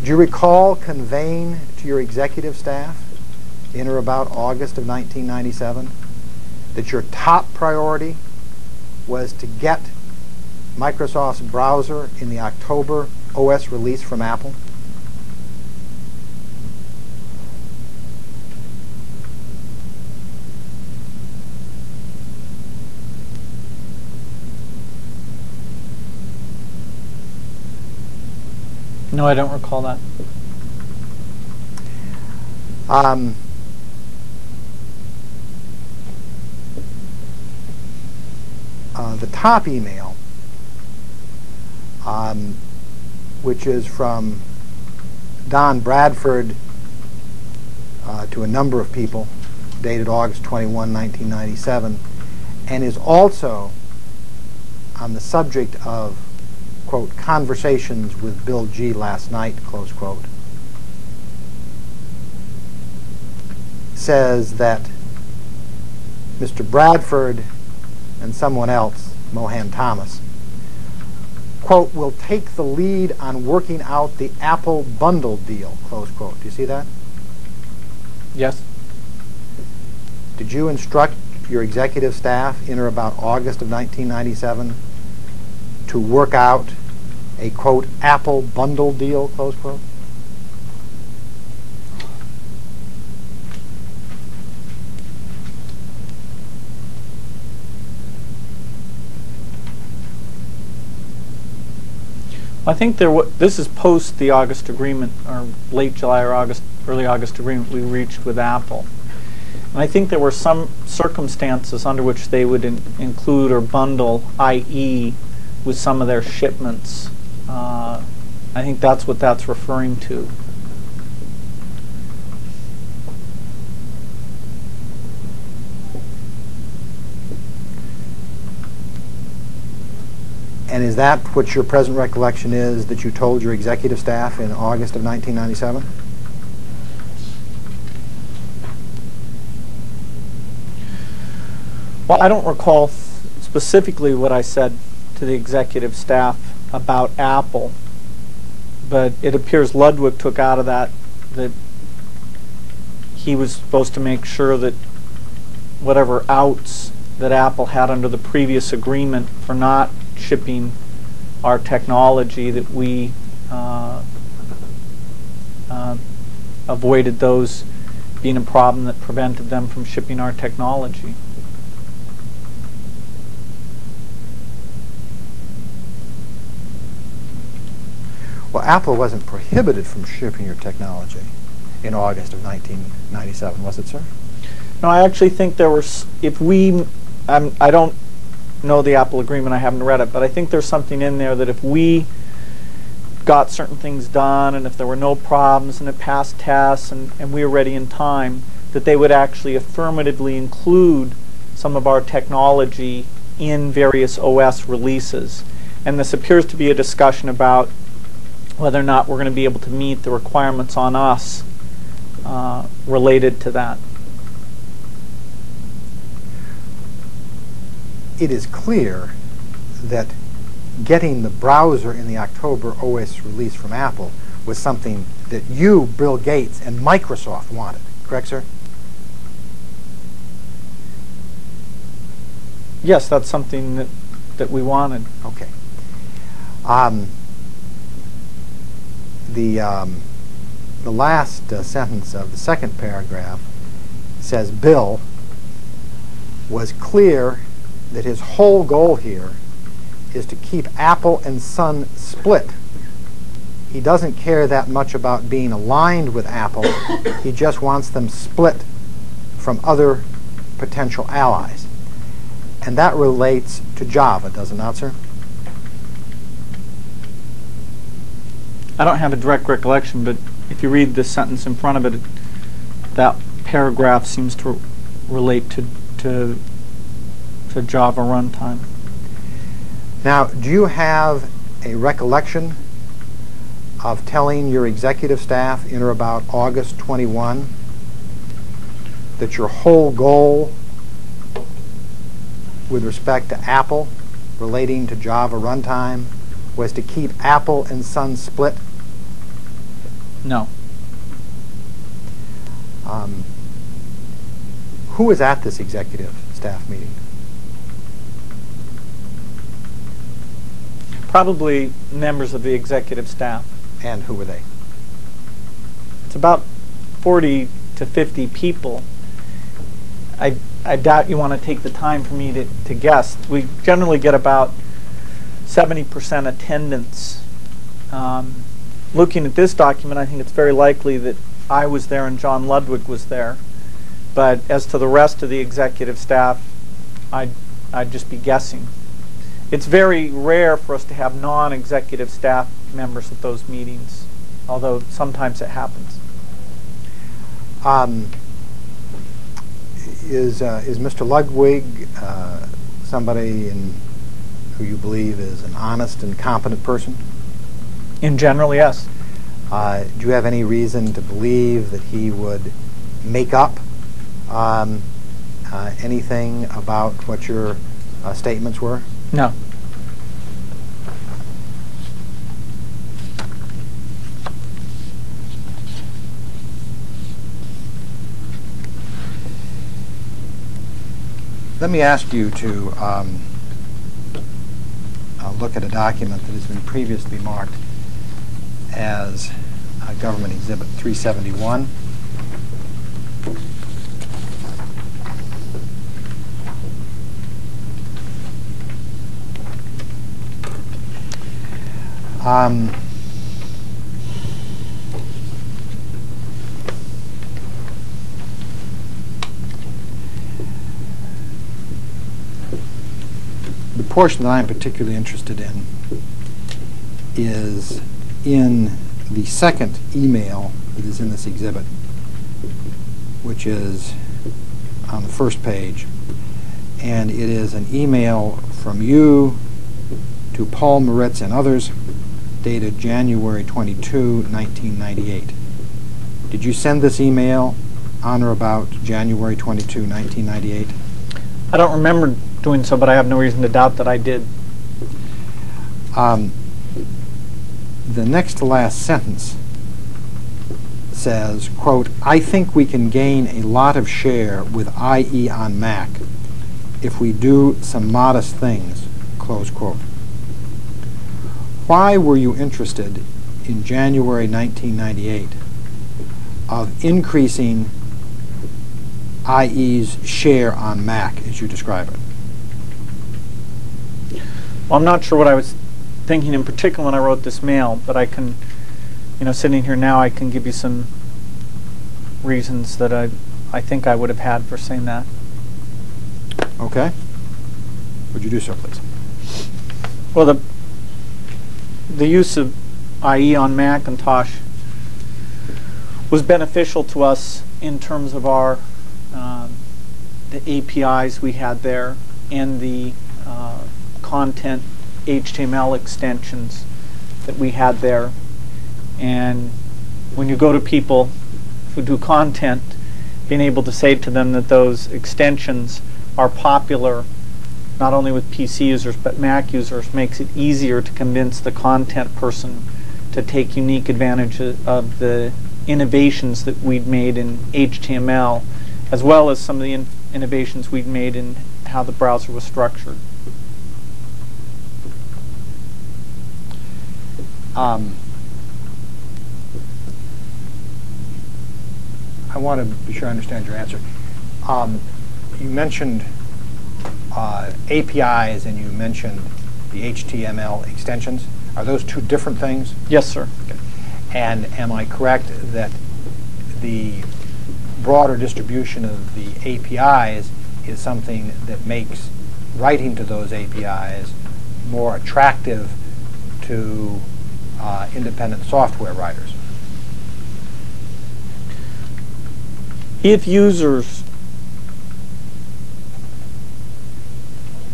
Do you recall conveying to your executive staff in or about August of 1997 that your top priority was to get Microsoft's browser in the October OS release from Apple? No, I don't recall that. Um, uh, the top email, um, which is from Don Bradford uh, to a number of people, dated August 21, 1997, and is also on the subject of, quote, conversations with Bill G. last night, close quote, says that Mr. Bradford and someone else, Mohan Thomas, quote, will take the lead on working out the Apple bundle deal, close quote. Do you see that? Yes. Did you instruct your executive staff in or about August of 1997 to work out a, quote, Apple bundle deal, close quote? I think there. This is post the August agreement, or late July or August, early August agreement we reached with Apple. And I think there were some circumstances under which they would in- include or bundle IE with some of their shipments. Uh, I think that's what that's referring to. And is that what your present recollection is that you told your executive staff in August of 1997? Well, I don't recall specifically what I said to the executive staff about Apple, but it appears Ludwig took out of that that he was supposed to make sure that whatever outs that Apple had under the previous agreement for not shipping our technology, that we uh, uh, avoided those being a problem that prevented them from shipping our technology. Well, Apple wasn't prohibited from shipping your technology in August of 1997, was it, sir? No, I actually think there was, if we, I'm, I don't know the Apple agreement, I haven't read it, but I think there's something in there that if we got certain things done and if there were no problems and it passed tests and, and we were ready in time, that they would actually affirmatively include some of our technology in various OS releases. And this appears to be a discussion about whether or not we're going to be able to meet the requirements on us uh, related to that. It is clear that getting the browser in the October OS release from Apple was something that you, Bill Gates, and Microsoft wanted. Correct, sir? Yes, that's something that, that we wanted. Okay. Um, the, um, the last uh, sentence of the second paragraph says Bill was clear that his whole goal here is to keep Apple and Sun split. He doesn't care that much about being aligned with Apple. he just wants them split from other potential allies. And that relates to Java, does it not, sir? I don't have a direct recollection, but if you read the sentence in front of it, that paragraph seems to relate to, to, to Java runtime. Now, do you have a recollection of telling your executive staff in or about August 21 that your whole goal with respect to Apple relating to Java runtime was to keep Apple and Sun split? No. Um, who was at this executive staff meeting? Probably members of the executive staff. And who were they? It's about 40 to 50 people. I, I doubt you want to take the time for me to, to guess. We generally get about 70% attendance. Um, looking at this document, I think it's very likely that I was there and John Ludwig was there. But as to the rest of the executive staff, I'd, I'd just be guessing. It's very rare for us to have non-executive staff members at those meetings, although sometimes it happens. Um, is uh, is Mr. Ludwig uh, somebody in, who you believe is an honest and competent person? In general, yes. Uh, do you have any reason to believe that he would make up um, uh, anything about what your uh, statements were? No. Let me ask you to um, uh, look at a document that has been previously marked as uh, Government Exhibit 371. Um, the portion that I'm particularly interested in is in the second email that is in this exhibit, which is on the first page. And it is an email from you to Paul Maritz and others dated January 22, 1998. Did you send this email on or about January 22, 1998? I don't remember doing so, but I have no reason to doubt that I did. Um, the next to last sentence says, quote, I think we can gain a lot of share with IE on Mac if we do some modest things, close quote. Why were you interested in January 1998 of increasing IE's share on Mac as you describe it? Well, I'm not sure what I was thinking in particular when I wrote this mail, but I can, you know, sitting here now, I can give you some reasons that I, I think I would have had for saying that. Okay? Would you do so, please? Well, the the use of IE on Macintosh was beneficial to us in terms of our um, the APIs we had there and the uh, content HTML extensions that we had there. And when you go to people who do content, being able to say to them that those extensions are popular not only with PC users but Mac users makes it easier to convince the content person to take unique advantage of the innovations that we'd made in HTML as well as some of the in innovations we'd made in how the browser was structured. Um, I want to be sure I understand your answer. Um, you mentioned uh, APIs and you mentioned the HTML extensions. Are those two different things? Yes, sir. Okay. And am I correct that the broader distribution of the APIs is something that makes writing to those APIs more attractive to uh, independent software writers? If users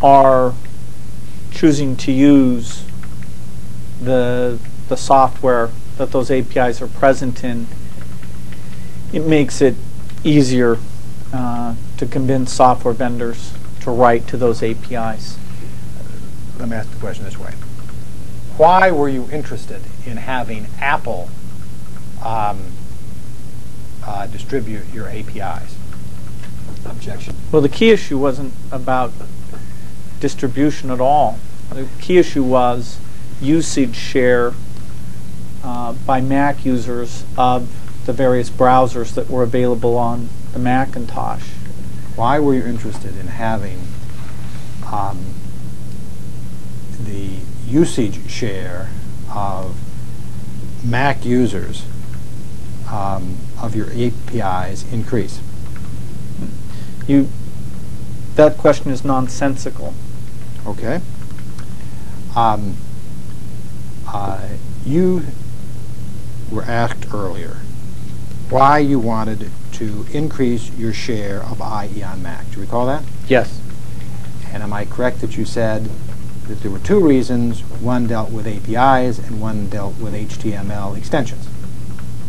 are choosing to use the the software that those APIs are present in, it makes it easier uh, to convince software vendors to write to those APIs. Let me ask the question this way. Why were you interested in having Apple um, uh, distribute your APIs? Objection. Well, the key issue wasn't about distribution at all. The key issue was usage share uh, by Mac users of the various browsers that were available on the Macintosh. Why were you interested in having um, the usage share of Mac users um, of your APIs increase? You, that question is nonsensical. Okay. Um, uh, you were asked earlier why you wanted to increase your share of IE on Mac. Do you recall that? Yes. And am I correct that you said that there were two reasons? One dealt with APIs and one dealt with HTML extensions.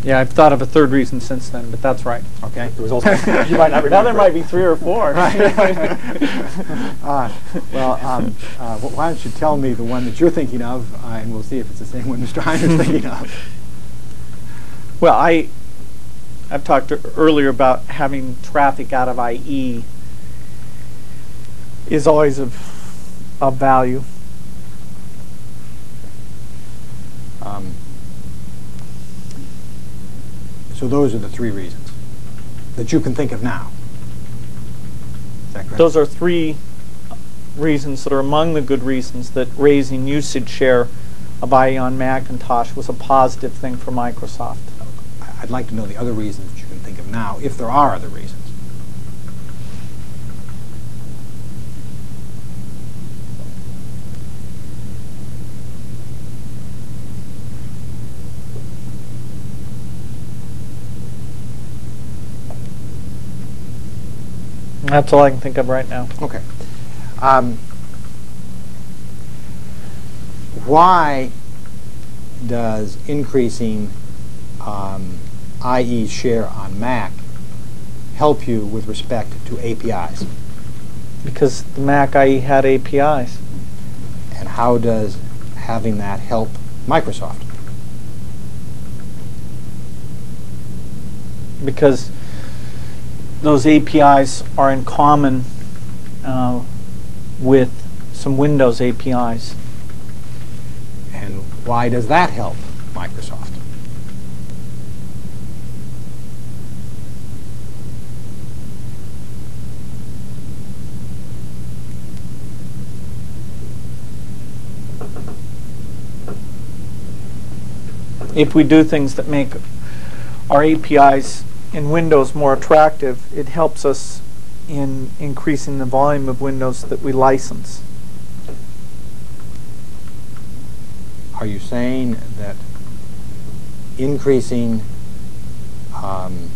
Yeah, I've thought of a third reason since then, but that's right. Okay. There was also, you might not remember. Now there might be three or four. uh, well, um, uh, wh- why don't you tell me the one that you're thinking of, uh, and we'll see if it's the same one Mr. Heiner's thinking of. Well, I, I've talked earlier about having traffic out of IE is always of, of value. Um, so those are the three reasons that you can think of now. Is that correct? Those are three reasons that are among the good reasons that raising usage share of IE on Macintosh was a positive thing for Microsoft. I'd like to know the other reasons that you can think of now, if there are other reasons. That's all I can think of right now. Okay. Um, why does increasing um, IE's share on Mac help you with respect to APIs? Because the Mac IE had APIs. And how does having that help Microsoft? Because those APIs are in common uh, with some Windows APIs. And why does that help Microsoft? If we do things that make our APIs in Windows more attractive, it helps us in increasing the volume of Windows that we license. Are you saying that increasing um,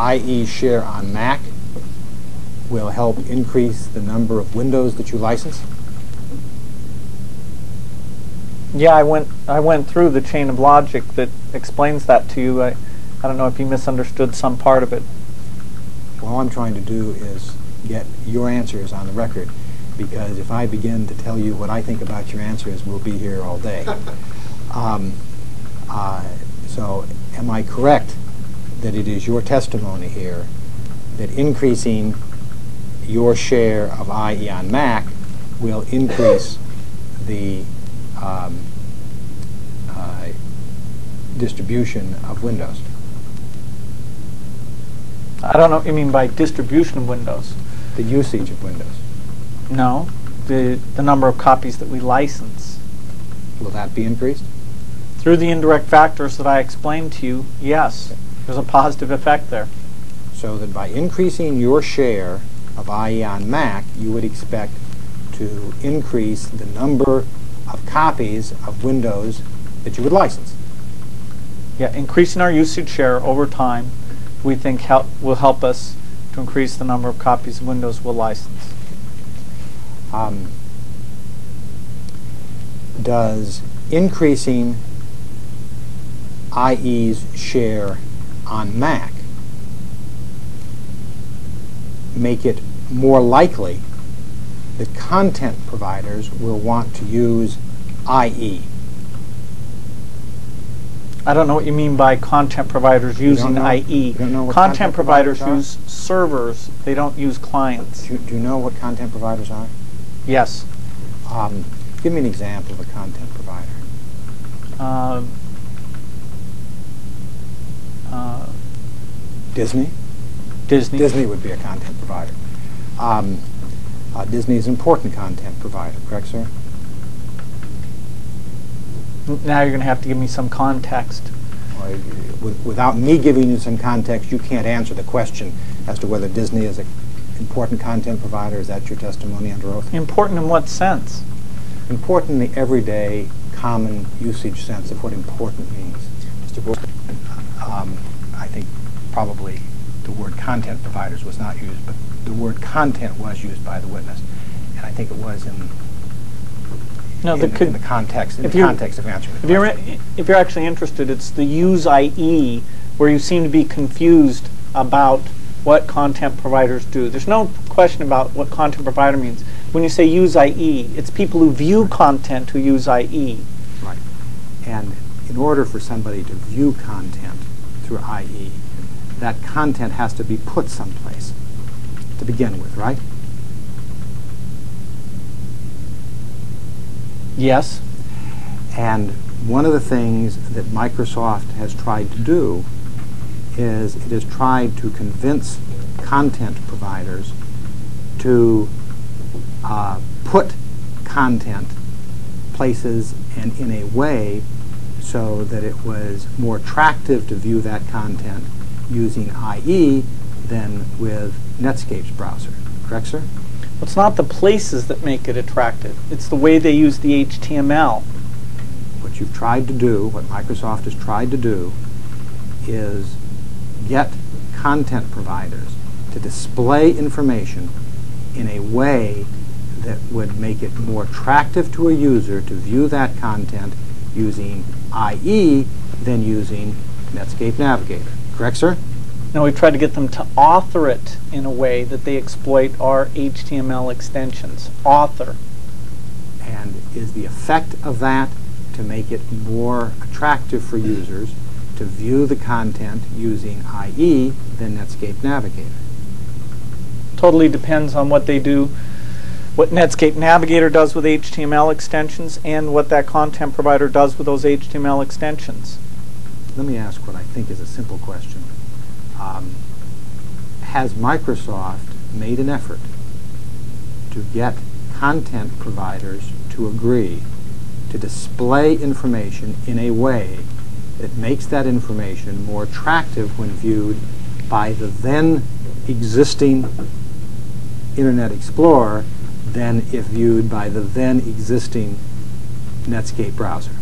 IE share on Mac will help increase the number of Windows that you license? Yeah, I went I went through the chain of logic that explains that to you. I, I don't know if you misunderstood some part of it. All I'm trying to do is get your answers on the record because if I begin to tell you what I think about your answers, we'll be here all day. Um, uh, so am I correct that it is your testimony here that increasing your share of IE on Mac will increase the um, uh, distribution of Windows? I don't know what you mean by distribution of Windows. The usage of Windows. No, the the number of copies that we license. Will that be increased? Through the indirect factors that I explained to you, yes, there's a positive effect there. So that by increasing your share of IE on Mac, you would expect to increase the number of copies of Windows that you would license. Yeah, increasing our usage share over time, we think help, will help us to increase the number of copies Windows we'll license. Um, does increasing IE's share on Mac make it more likely that content providers will want to use? IE? I don't know what you mean by content providers using know? IE. You don't know what content, content providers, providers use servers, they don't use clients. Do you, do you know what content providers are? Yes. Um, give me an example of a content provider. Um, uh, Disney? Disney. Disney would be a content provider. Um, uh, Disney is an important content provider, correct, sir? Now you're going to have to give me some context. With- Without me giving you some context, you can't answer the question as to whether Disney is an important content provider. Is that your testimony under oath? Important in what sense? Important in the everyday, common usage sense of what important means. Mr. Board, um, I think probably the word content providers was not used, but the word content was used by the witness. And I think it was in, No, in, could- in the context, in the context of answering If you're, if you're actually interested, it's the use IE where you seem to be confused about what content providers do. There's no question about what content provider means. When you say use IE, it's people who view content who use. IE. Right. And in order for somebody to view content through IE, that content has to be put someplace to begin with, right? Yes. And one of the things that Microsoft has tried to do is it has tried to convince content providers to uh, put content places and in a way so that it was more attractive to view that content using IE than with Netscape's browser. Correct, sir? It's not the places that make it attractive. It's the way they use the HTML. What you've tried to do, what Microsoft has tried to do, is get content providers to display information in a way that would make it more attractive to a user to view that content using IE than using Netscape Navigator. Correct, sir? Now we try to get them to author it in a way that they exploit our HTML extensions. Author. And is the effect of that to make it more attractive for users to view the content using IE than Netscape Navigator? Totally depends on what they do, what Netscape Navigator does with HTML extensions and what that content provider does with those HTML extensions. Let me ask what I think is a simple question. Um, has Microsoft made an effort to get content providers to agree to display information in a way that makes that information more attractive when viewed by the then existing Internet Explorer than if viewed by the then existing Netscape browser.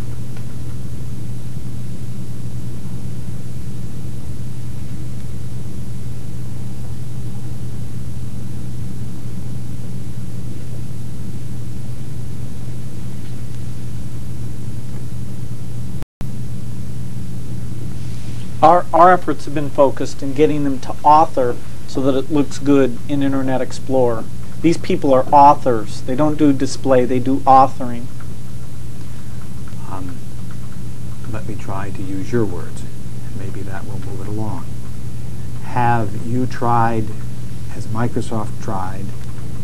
Our, our efforts have been focused in getting them to author so that it looks good in Internet Explorer. These people are authors. They don't do display, they do authoring. Um, let me try to use your words, and maybe that will move it along. Have you tried, has Microsoft tried,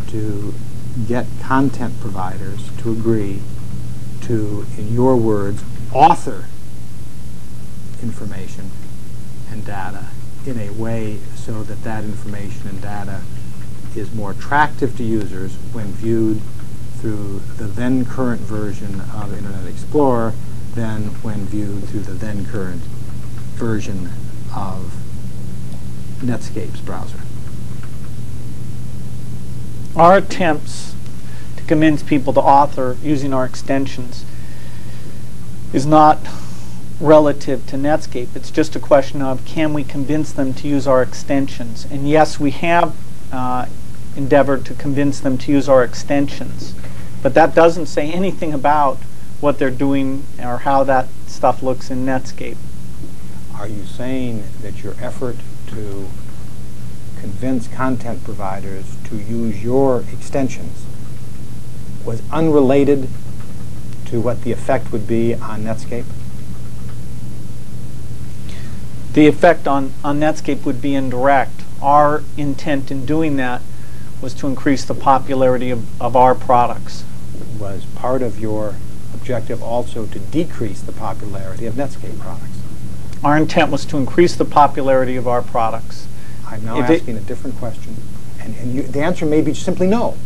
to get content providers to agree to, in your words, author information and data in a way so that that information and data is more attractive to users when viewed through the then current version of Internet Explorer than when viewed through the then current version of Netscape's browser. Our attempts to convince people to author using our extensions is not relative to Netscape. It's just a question of can we convince them to use our extensions. And yes, we have uh, endeavored to convince them to use our extensions. But that doesn't say anything about what they're doing or how that stuff looks in Netscape. Are you saying that your effort to convince content providers to use your extensions was unrelated to what the effect would be on Netscape? The effect on, on Netscape would be indirect. Our intent in doing that was to increase the popularity of, of our products. Was part of your objective also to decrease the popularity of Netscape products? Our intent was to increase the popularity of our products. I'm now If asking a different question, and, and you, the answer may be simply no.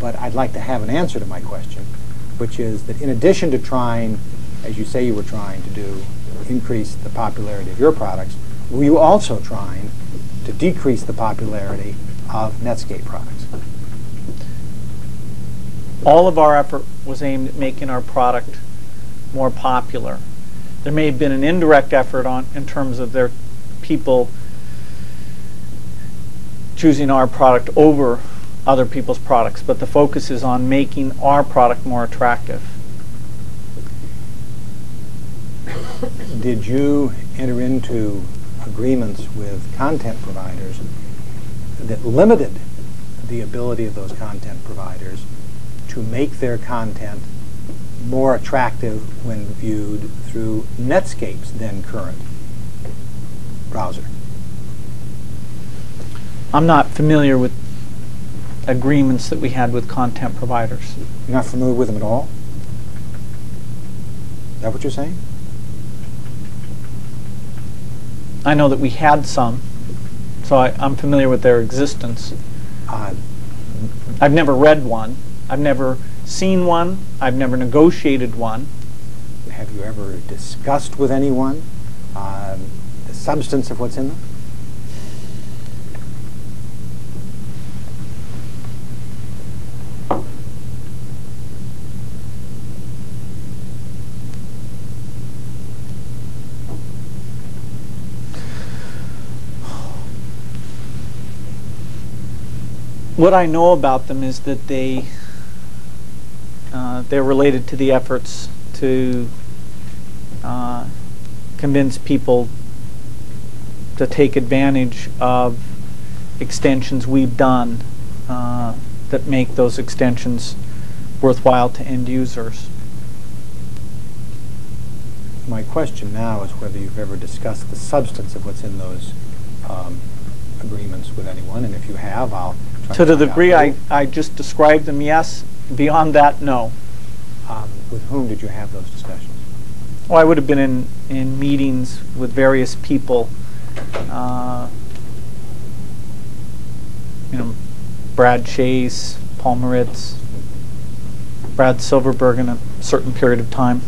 But I'd like to have an answer to my question, which is that in addition to trying, as you say you were trying to do, increase the popularity of your products, were you also trying to decrease the popularity of Netscape products? All of our effort was aimed at making our product more popular. There may have been an indirect effort on in terms of their people choosing our product over other people's products, but the focus is on making our product more attractive. Did you enter into agreements with content providers that limited the ability of those content providers to make their content more attractive when viewed through Netscape's then current browser? I'm not familiar with agreements that we had with content providers. You're not familiar with them at all? Is that what you're saying? I know that we had some, so I, I'm familiar with their existence. Uh, I've never read one. I've never seen one. I've never negotiated one. have you ever discussed with anyone um, the substance of what's in them? What I know about them is that they uh, they're related to the efforts to uh, convince people to take advantage of extensions we've done uh, that make those extensions worthwhile to end users. My question now is whether you've ever discussed the substance of what's in those um, agreements with anyone, and if you have, I'll To the degree I. I just described them, yes. Beyond that, no. Um, With whom did you have those discussions? Well, I would have been in, in meetings with various people. Uh, you know, Brad Chase, Paul Maritz, Brad Silverberg in a certain period of time.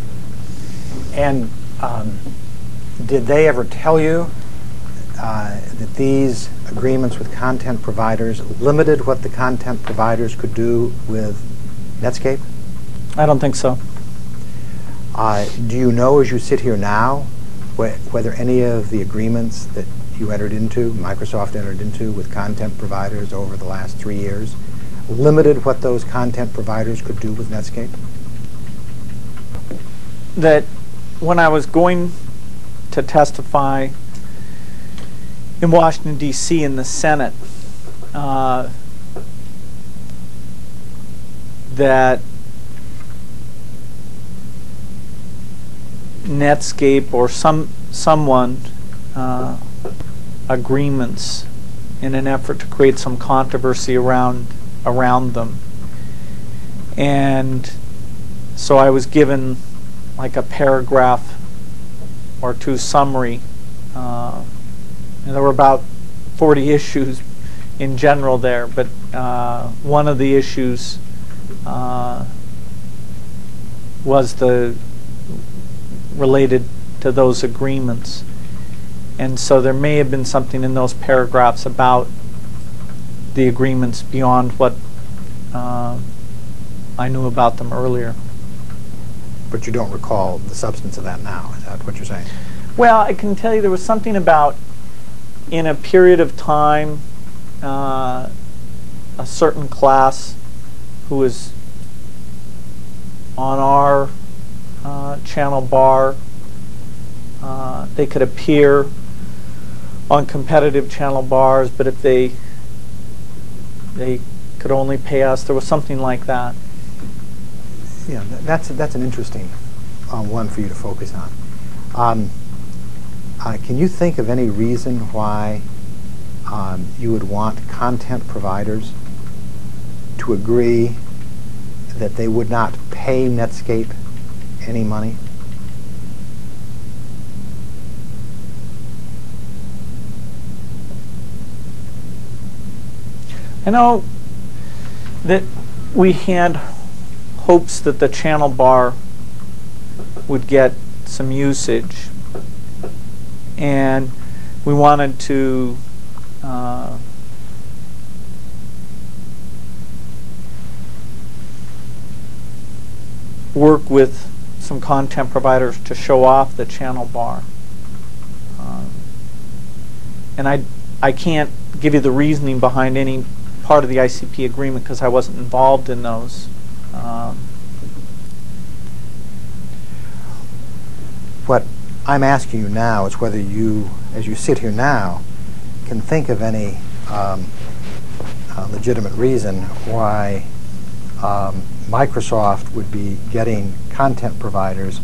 And um, did they ever tell you uh, that these agreements with content providers limited what the content providers could do with Netscape? I don't think so. Uh, Do you know, as you sit here now, whe- whether any of the agreements that you entered into, Microsoft entered into with content providers over the last three years, limited what those content providers could do with Netscape? that when I was going to testify in Washington, D.C. in the Senate, uh, that Netscape or some someone uh, agreements in an effort to create some controversy around around them. And so I was given like a paragraph or two summary. There were about 40 issues in general there, but uh, one of the issues uh, was the related to those agreements. And so there may have been something in those paragraphs about the agreements beyond what uh, I knew about them earlier. But you don't recall the substance of that now, is that what you're saying? Well, I can tell you there was something about in a period of time, uh, a certain class who was on our uh, channel bar, uh, they could appear on competitive channel bars, but if they they could only pay us, there was something like that. Yeah, that's, that's an interesting uh, one for you to focus on. Um, uh, Can you think of any reason why um, you would want content providers to agree that they would not pay Netscape any money? I know that we had hopes that the channel bar would get some usage, and we wanted to uh, work with some content providers to show off the channel bar. Um, and I, I can't give you the reasoning behind any part of the ICP agreement because I wasn't involved in those. Um, What I'm asking you now is whether you, as you sit here now, can think of any um, uh, legitimate reason why um, Microsoft would be getting content providers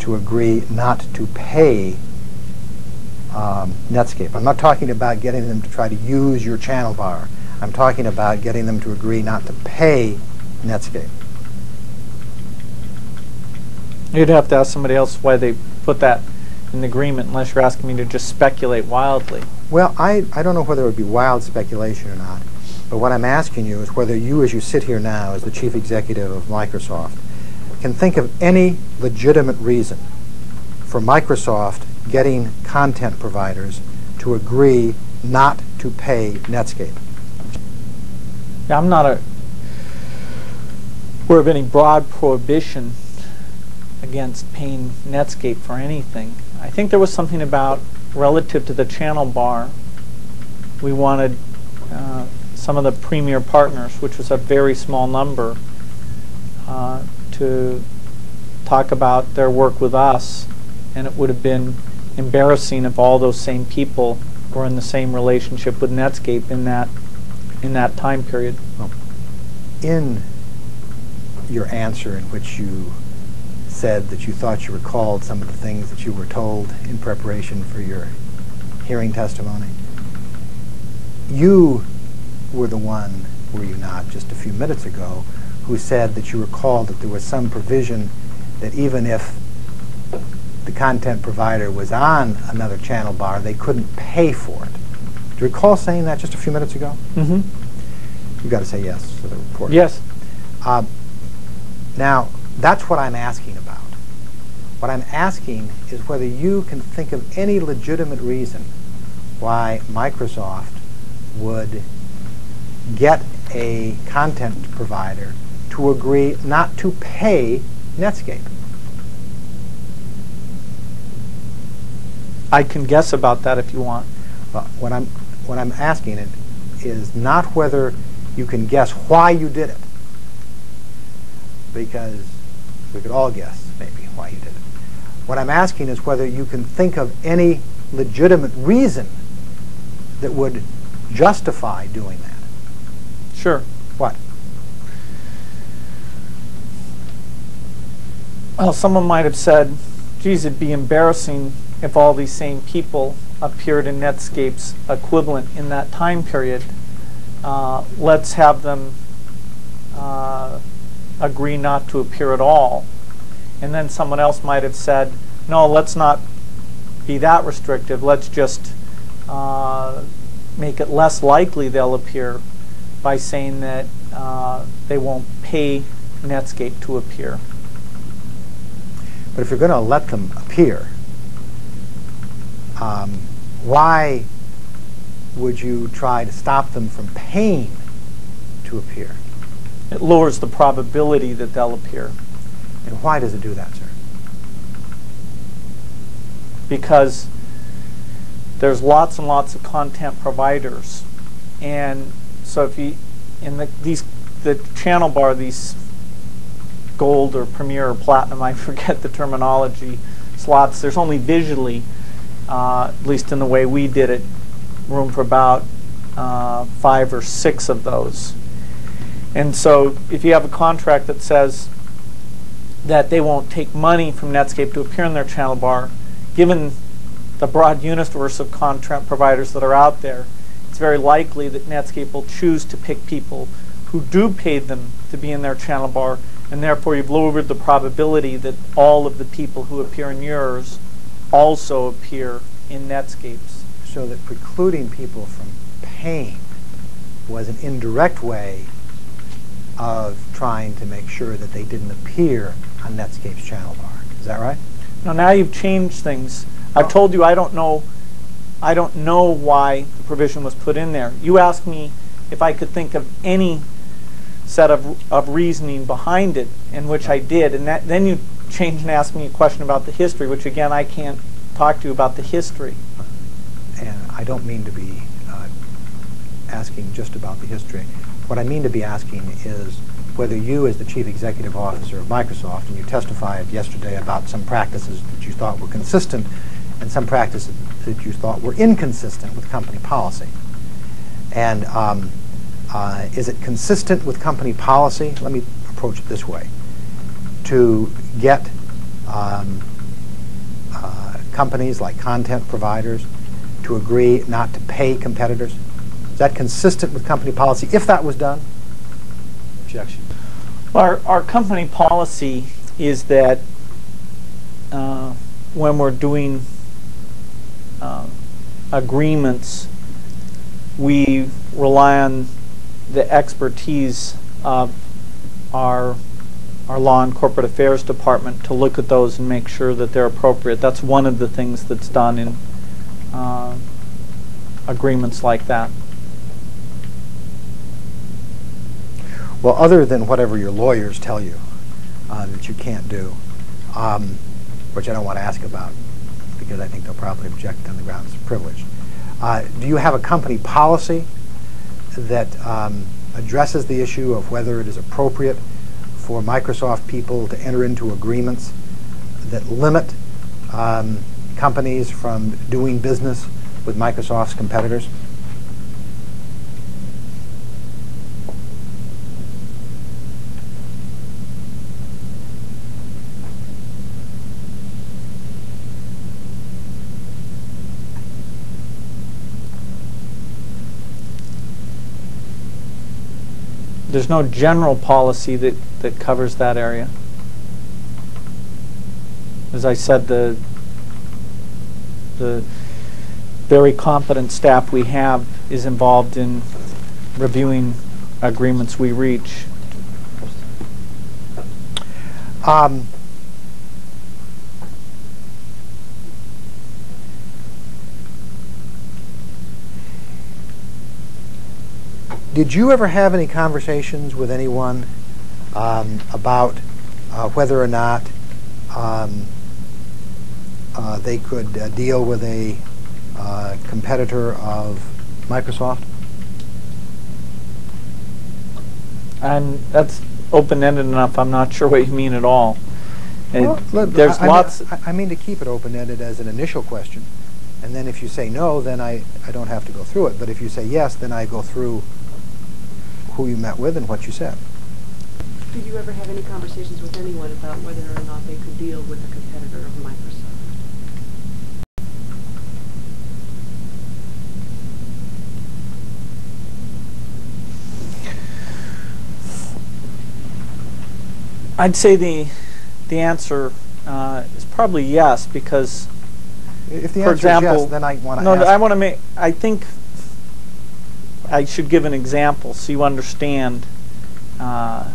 to agree not to pay um, Netscape. I'm not talking about getting them to try to use your channel bar. I'm talking about getting them to agree not to pay Netscape. You'd have to ask somebody else why they put that in agreement unless you're asking me to just speculate wildly. Well, I, I don't know whether it would be wild speculation or not, but what I'm asking you is whether you, as you sit here now as the chief executive of Microsoft, can think of any legitimate reason for Microsoft getting content providers to agree not to pay Netscape. Yeah, I'm not a aware of any broad prohibition against paying Netscape for anything. I think there was something about relative to the channel bar. We wanted uh, some of the premier partners, which was a very small number, uh, to talk about their work with us, and it would have been embarrassing if all those same people were in the same relationship with Netscape in that in that time period. In your answer, in which you said that you thought you recalled some of the things that you were told in preparation for your hearing testimony, you were the one, were you not, just a few minutes ago, who said that you recalled that there was some provision that even if the content provider was on another channel bar, they couldn't pay for it. Do you recall saying that just a few minutes ago? Mm-hmm. You've got to say yes to the report. Yes. Uh, now, that's what I'm asking about. What I'm asking is whether you can think of any legitimate reason why Microsoft would get a content provider to agree not to pay Netscape. I can guess about that if you want. Well, what I'm what I'm asking it is not whether you can guess why you did it, because we could all guess maybe why you did it. What I'm asking is whether you can think of any legitimate reason that would justify doing that. Sure. What? Well, someone might have said, geez, it'd be embarrassing if all these same people appeared in Netscape's equivalent in that time period. Uh, let's have them uh, agree not to appear at all. And then someone else might have said, no, let's not be that restrictive. Let's just uh, make it less likely they'll appear by saying that uh, they won't pay Netscape to appear. But if you're going to let them appear, um, why would you try to stop them from paying to appear? It lowers the probability that they'll appear And why does it do that, sir? because there's lots and lots of content providers. And so if you in the these the channel bar these gold or premier or platinum I forget the terminology slots there's only visually uh, at least in the way we did it room for about uh, five or six of those and so if you have a contract that says that they won't take money from Netscape to appear in their channel bar given the broad universe of content providers that are out there, it's very likely that Netscape will choose to pick people who do pay them to be in their channel bar, and therefore you've lowered the probability that all of the people who appear in yours also appear in Netscape's. So that precluding people from paying was an indirect way of trying to make sure that they didn't appear on Netscape's channel bar. Is that right? Now, now you've changed things. I've told you I don't know. I don't know why the provision was put in there. You asked me if I could think of any set of, of reasoning behind it, in which I did, and that, then you changed and asked me a question about the history, which again I can't talk to you about the history. And I don't mean to be uh, asking just about the history. What I mean to be asking is whether you, as the chief executive officer of Microsoft, and you testified yesterday about some practices that you thought were consistent and some practices that you thought were inconsistent with company policy. And um, uh, is it consistent with company policy? Let me approach it this way. To get um, uh, companies like content providers to agree not to pay competitors? Is that consistent with company policy if that was done? Objection. Our, our company policy is that uh, when we're doing uh, agreements, we rely on the expertise of our our law and corporate affairs department to look at those and make sure that they're appropriate. That's one of the things that's done in uh, agreements like that. Well, other than whatever your lawyers tell you uh, that you can't do, um, which I don't want to ask about because I think they'll probably object on the grounds of privilege, uh, do you have a company policy that um, addresses the issue of whether it is appropriate for Microsoft people to enter into agreements that limit um, companies from doing business with Microsoft's competitors? There's no general policy that, that covers that area. As I said, the, the very competent staff we have is involved in reviewing agreements we reach. Um, Did you ever have any conversations with anyone um, about uh, whether or not um, uh, they could uh, deal with a uh, competitor of Microsoft? And that's open-ended enough, I'm not sure what you mean at all. Well, There's I- I mean- I mean to keep it open-ended as an initial question, and then if you say no, then I, I don't have to go through it. But if you say yes, then I go through who you met with and what you said. Did you ever have any conversations with anyone about whether or not they could deal with a competitor of Microsoft? I'd say the, the answer uh, is probably yes, because If the For answer is yes, example, then I want to no, ask. I want to make. I think I should give an example so you understand uh,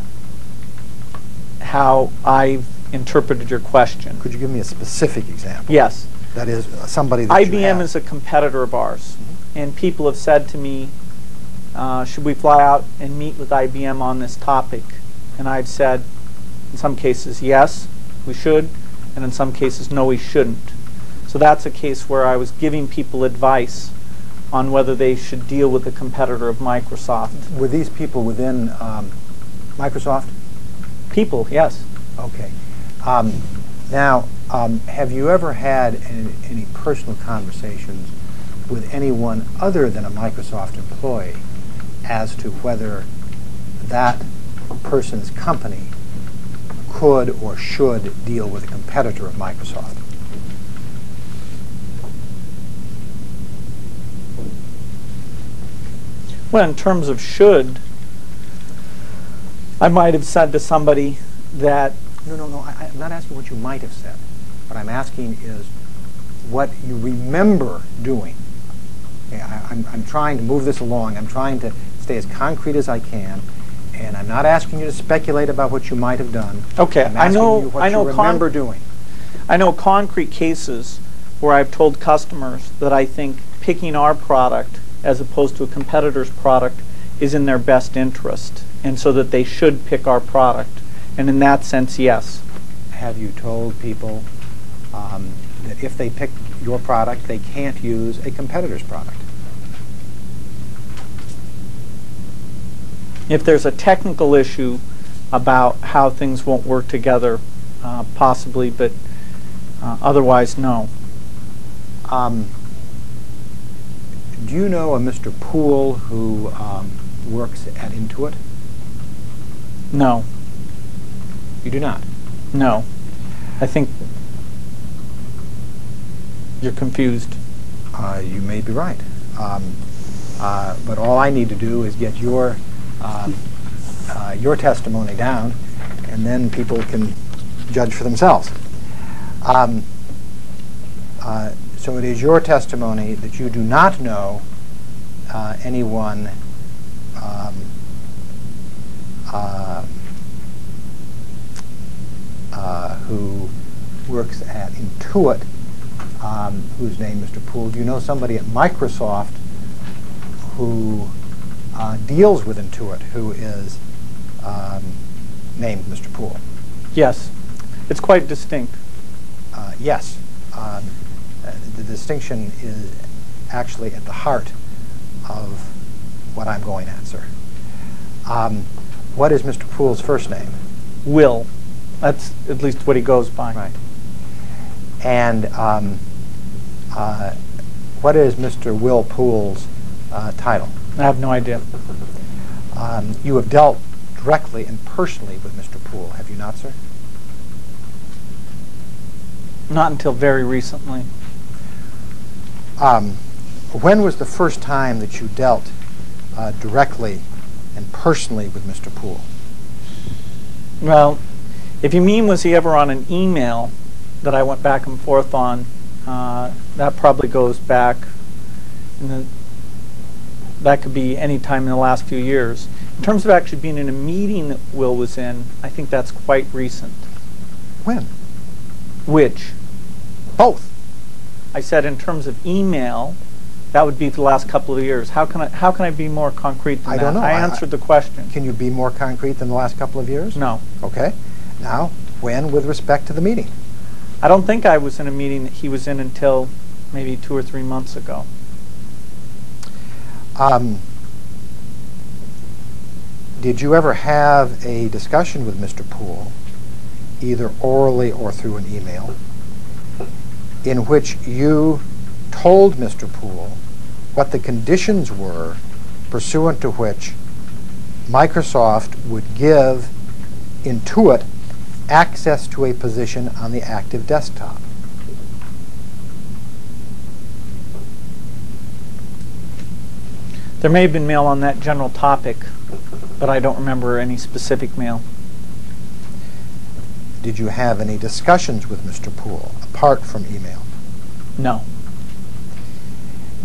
how I've interpreted your question. Could you give me a specific example? Yes, That is, uh, somebody that IBM is a competitor of ours, Mhm. and people have said to me, uh, "Should we fly out and meet with IBM on this topic?" And I've said, in some cases, yes, we should, and in some cases, no, we shouldn't. So that's a case where I was giving people advice on whether they should deal with a competitor of Microsoft. Were these people within um, Microsoft? People, yes. Okay. Um, Now, um, have you ever had any any personal conversations with anyone other than a Microsoft employee as to whether that person's company could or should deal with a competitor of Microsoft? Well, in terms of should, I might have said to somebody that No, no, no, I- I'm not asking what you might have said. What I'm asking is what you remember doing. Okay, I- I'm, I'm trying to move this along. I'm trying to stay as concrete as I can, and I'm not asking you to speculate about what you might have done. Okay, I'm I know- you what I know remember doing. I know concrete cases where I've told customers that I think picking our product as opposed to a competitor's product is in their best interest, and so that they should pick our product. And in that sense, yes. Have you told people um, that if they pick your product, they can't use a competitor's product? If there's a technical issue about how things won't work together, uh, possibly, but uh, otherwise, no. Um, do you know a Mr. Poole who um, works at Intuit? No, You do not. no. I think you're confused. Uh, you may be right. Um, uh, but all I need to do is get your um, uh, your testimony down, and then people can judge for themselves. Um, uh, so it is your testimony that you do not know uh, anyone um, uh, uh, who works at Intuit, um, whose name Mr. Poole. Do you know somebody at Microsoft who uh, deals with Intuit who is um, named Mr. Poole? Yes, it's quite distinct. Uh, yes. Um, the distinction is actually at the heart of what I'm going at, sir. Um, what is Mr. Poole's first name? Will. That's at least what he goes by. Right. And um, uh, what is Mr. Will Poole's uh, title? I have no idea. Um, you have dealt directly and personally with Mr. Poole, have you not, sir? Not until very recently. Um, when was the first time that you dealt uh, directly and personally with Mr. Poole? Well, if you mean was he ever on an email that I went back and forth on, uh, that probably goes back, the, that could be any time in the last few years. In terms of actually being in a meeting that Will was in, I think that's quite recent. When? Which? Both. I said in terms of email, that would be the last couple of years. How can I, how can I be more concrete than I that? don't know. I I- answered the question. Can you be more concrete than the last couple of years? No. Okay. Now, when with respect to the meeting? I don't think I was in a meeting that he was in until maybe two or three months ago. Um, did you ever have a discussion with Mr. Poole, either orally or through an email, in which you told Mr. Poole what the conditions were pursuant to which Microsoft would give Intuit access to a position on the active desktop? There may have been mail on that general topic, but I don't remember any specific mail. Did you have any discussions with Mr. Poole apart from email? No.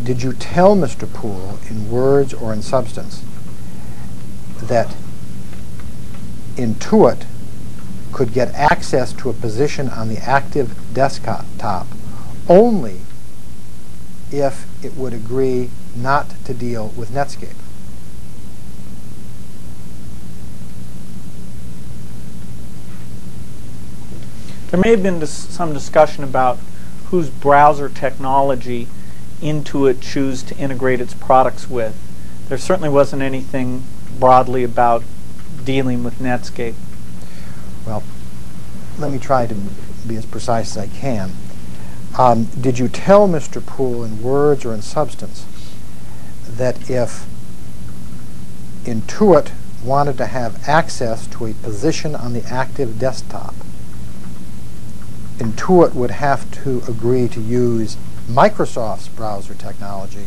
Did you tell Mr. Poole in words or in substance that Intuit could get access to a position on the active desktop only if it would agree not to deal with Netscape? There may have been dis- some discussion about whose browser technology Intuit choose to integrate its products with. There certainly wasn't anything broadly about dealing with Netscape. Well, let me try to be as precise as I can. Um, did you tell Mr. Poole in words or in substance that if Intuit wanted to have access to a position on the active desktop, Intuit would have to agree to use Microsoft's browser technology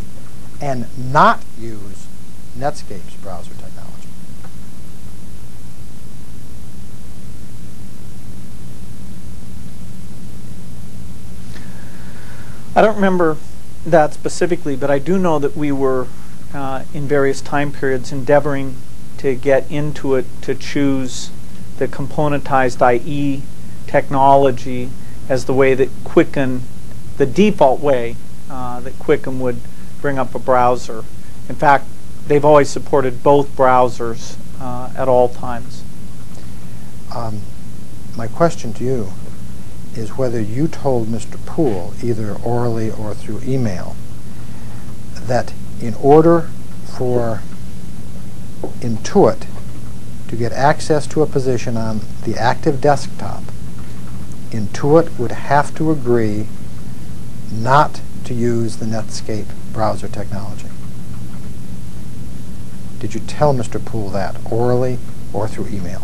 and not use Netscape's browser technology? I don't remember that specifically, but I do know that we were uh, in various time periods endeavoring to get Intuit to choose the componentized IE technology as the way that Quicken, the default way uh, that Quicken would bring up a browser. In fact, they've always supported both browsers uh, at all times. Um, my question to you is whether you told Mr. Poole, either orally or through email, that in order for Intuit to get access to a position on the active desktop, Intuit would have to agree not to use the Netscape browser technology. Did you tell Mr. Poole that orally or through email?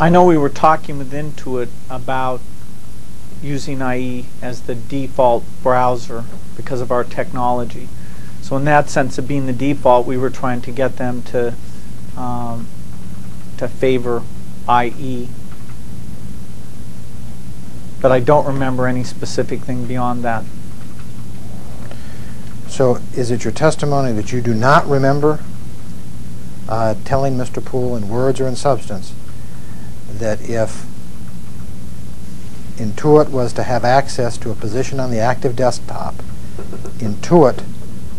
I know we were talking with Intuit about using IE as the default browser because of our technology. So in that sense of being the default, we were trying to get them to um, to favor IE. But I don't remember any specific thing beyond that. So is it your testimony that you do not remember uh, telling Mr. Poole in words or in substance that if Intuit was to have access to a position on the active desktop, Intuit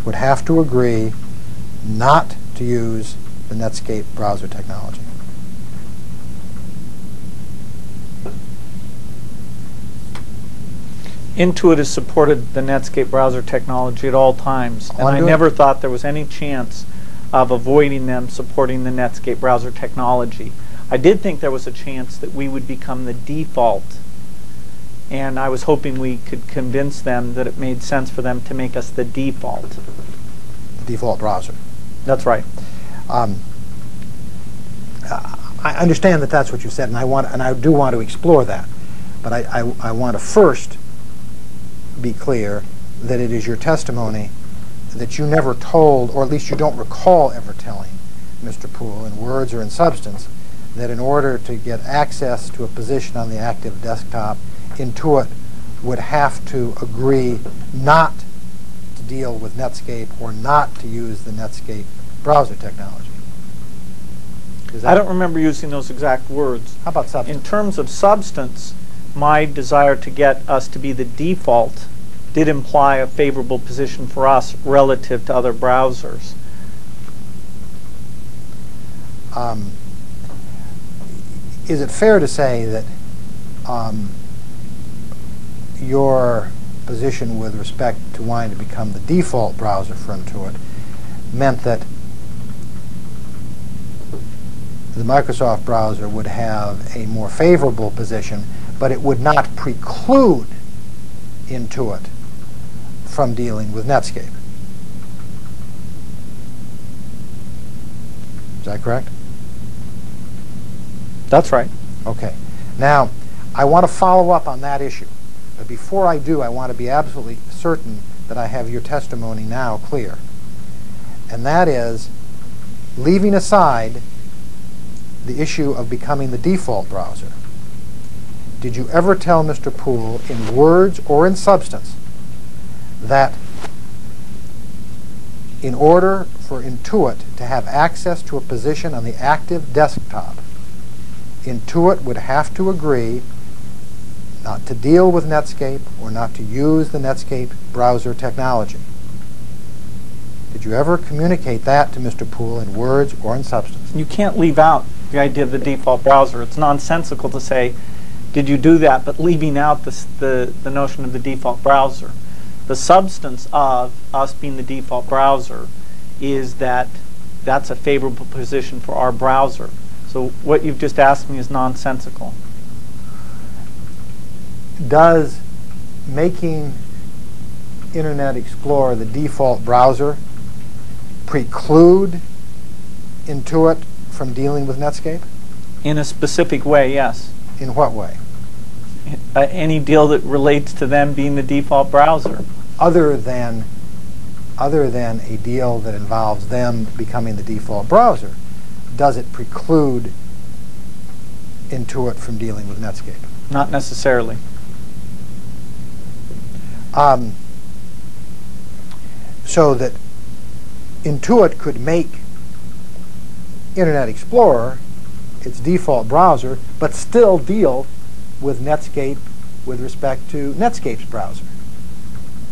would have to agree not to use the Netscape browser technology? Intuit has supported the Netscape browser technology at all times, and All I'm I never thought there was any chance of avoiding them supporting the Netscape browser technology. I did think there was a chance that we would become the default, and I was hoping we could convince them that it made sense for them to make us the default. default browser. That's right. Um, I understand that that's what you said, and I want, and I do want to explore that. But I, I, I want to first be clear that it is your testimony that you never told, or at least you don't recall ever telling Mr. Poole in words or in substance, that in order to get access to a position on the active desktop, Intuit would have to agree not to deal with Netscape or not to use the Netscape browser technology. I don't remember using those exact words. How about In terms of substance, my desire to get us to be the default did imply a favorable position for us relative to other browsers. Um, is it fair to say that um, your position with respect to wanting to become the default browser for Intuit meant that the Microsoft browser would have a more favorable position, but it would not preclude Intuit from dealing with Netscape? Is that correct? That's right. Okay. Now, I want to follow up on that issue. But before I do, I want to be absolutely certain that I have your testimony now clear. And that is, leaving aside the issue of becoming the default browser, did you ever tell Mr. Poole in words or in substance that in order for Intuit to have access to a position on the active desktop, Intuit would have to agree not to deal with Netscape or not to use the Netscape browser technology. Did you ever communicate that to Mr. Poole in words or in substance? You can't leave out the idea of the default browser. It's nonsensical to say, did you do that, but leaving out this, the, the notion of the default browser. The substance of us being the default browser is that that's a favorable position for our browser. So what you've just asked me is nonsensical. Does making Internet Explorer the default browser preclude Intuit from dealing with Netscape? In a specific way, yes. In what way? Uh, any deal that relates to them being the default browser. Other than other than a deal that involves them becoming the default browser, does it preclude Intuit from dealing with Netscape? Not necessarily. Um, so that Intuit could make Internet Explorer its default browser, but still deal with Netscape with respect to Netscape's browser.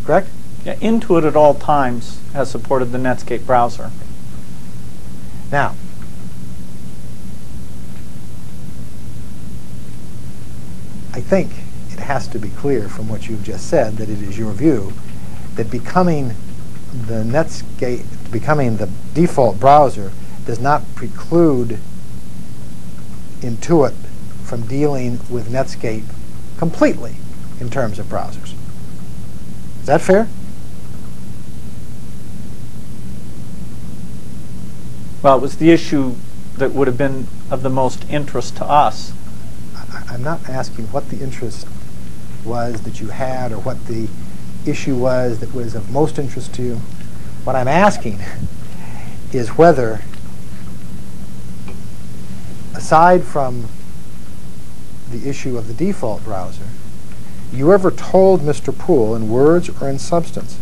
Correct? Yeah, Intuit at all times has supported the Netscape browser. Now, I think has to be clear from what you've just said that it is your view that becoming the Netscape, becoming the default browser does not preclude Intuit from dealing with Netscape completely in terms of browsers. Is that fair? Well, it was the issue that would have been of the most interest to us. I- I'm not asking what the interest was that you had or what the issue was that was of most interest to you. What I'm asking is whether, aside from the issue of the default browser, you ever told Mr. Poole in words or in substance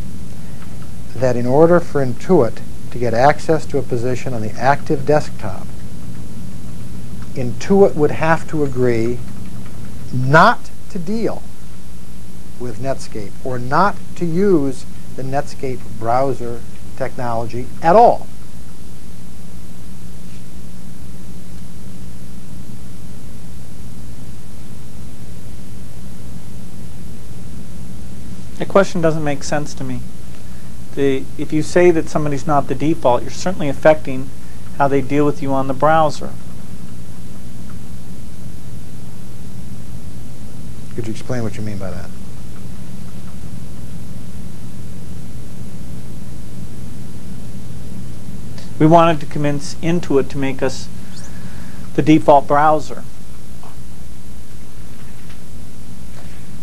that in order for Intuit to get access to a position on the active desktop, Intuit would have to agree not to deal with Netscape or not to use the Netscape browser technology at all. The question doesn't make sense to me. The, if you say that somebody's not the default, you're certainly affecting how they deal with you on the browser. Could you explain what you mean by that? We wanted to convince Intuit to make us the default browser.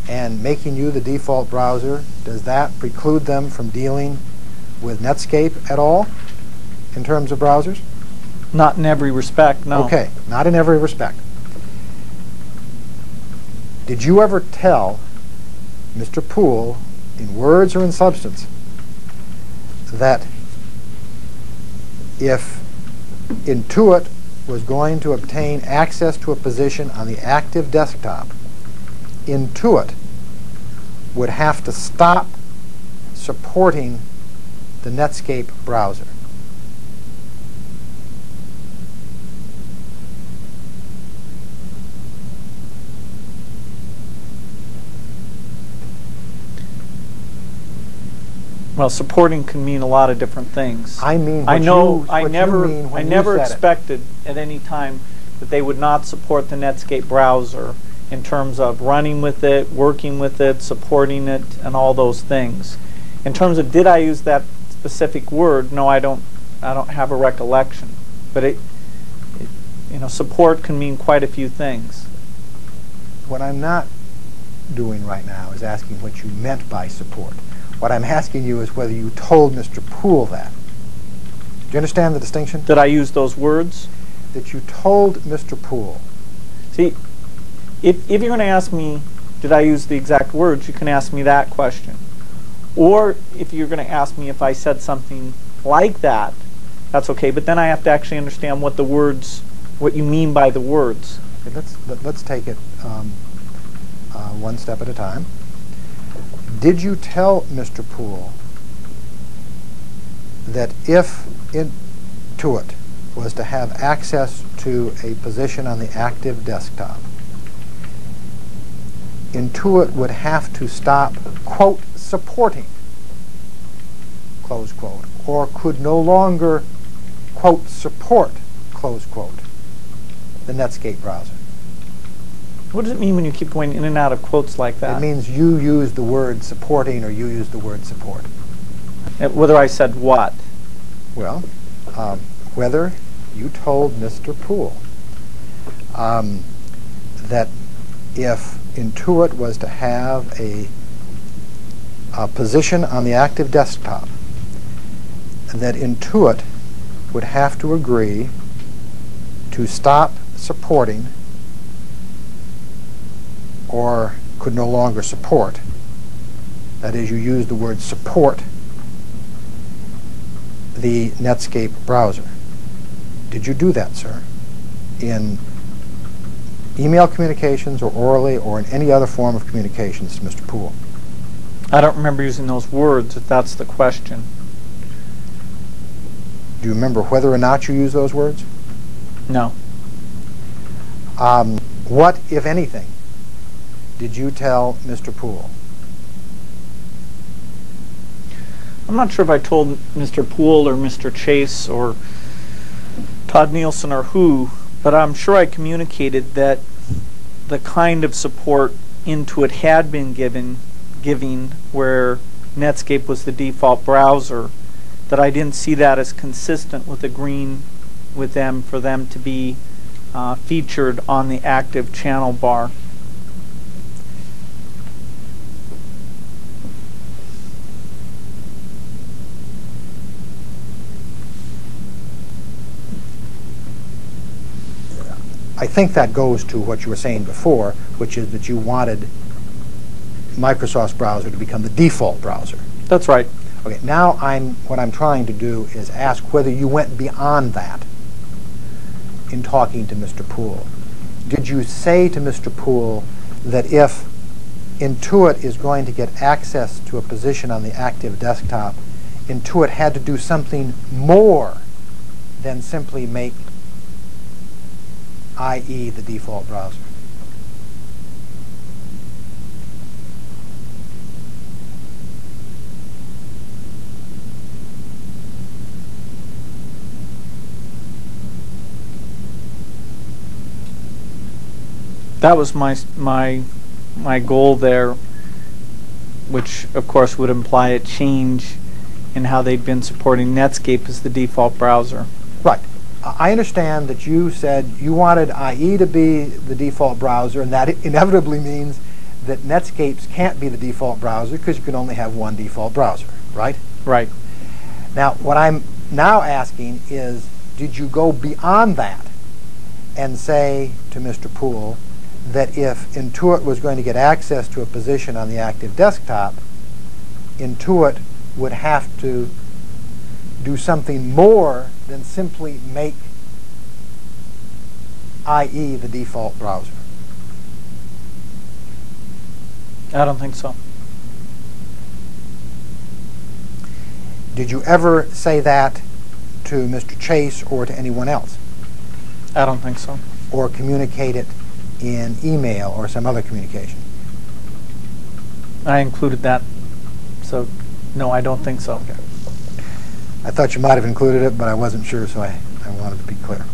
And making you the default browser, does that preclude them from dealing with Netscape at all in terms of browsers? Not in every respect, no. Okay, not in every respect. Did you ever tell Mr. Poole, in words or in substance, that if Intuit was going to obtain access to a position on the active desktop, Intuit would have to stop supporting the Netscape browser. Well, supporting can mean a lot of different things. I mean I know. you- I never. I never said it. expected at any time that they would not support the Netscape browser in terms of running with it, working with it, supporting it, and all those things. In terms of did I use that specific word? No, I don't. I don't have a recollection. But it, it you know, support can mean quite a few things. What I'm not doing right now is asking what you meant by support. What I'm asking you is whether you told Mr. Poole that. Do you understand the distinction? Did I use those words? That you told Mr. Poole. See, if, if you're going to ask me, did I use the exact words, you can ask me that question. Or if you're going to ask me if I said something like that, that's okay. But then I have to actually understand what the words, what you mean by the words. Okay, let's, let, let's take it um, uh, one step at a time. Did you tell Mr. Poole that if Intuit was to have access to a position on the active desktop, Intuit would have to stop, quote, supporting, close quote, or could no longer, quote, support, close quote, the Netscape browser? What does it mean when you keep going in and out of quotes like that? It means you use the word supporting or you use the word support. Uh, Whether I said what? Well, um, whether you told Mr. Poole um, that if Intuit was to have a, a position on the active desktop, that Intuit would have to agree to stop supporting or could no longer support. That is, you use the word support the Netscape browser. Did you do that, sir? In email communications or orally or in any other form of communications to Mr. Poole? I don't remember using those words, if that's the question. Do you remember whether or not you used those words? No. Um, what, if anything, did you tell Mr. Poole? I'm not sure if I told Mr. Poole or Mr. Chase or Tod Nielsen or who, but I'm sure I communicated that the kind of support Intuit had been given, giving where Netscape was the default browser, that I didn't see that as consistent with agreeing with them for them to be uh, featured on the active channel bar. I think that goes to what you were saying before, which is that you wanted Microsoft's browser to become the default browser. That's right. Okay, now I'm, what I'm trying to do is ask whether you went beyond that in talking to Mr. Poole. Did you say to Mr. Poole that if Intuit is going to get access to a position on the active desktop, Intuit had to do something more than simply make IE the default browser. That was my my my goal there, which of course would imply a change in how they'd been supporting Netscape as the default browser. Right. I understand that you said you wanted IE to be the default browser, and that inevitably means that Netscapes can't be the default browser because you can only have one default browser, right? Right. Now, what I'm now asking is, did you go beyond that and say to Mr. Poole that if Intuit was going to get access to a position on the active desktop, Intuit would have to do something more than simply make IE the default browser? I don't think so. Did you ever say that to Mr. Chase or to anyone else? I don't think so. Or communicate it in email or some other communication? I included that. So, no, I don't think so. I thought you might have included it, but I wasn't sure, so I, I wanted to be clear.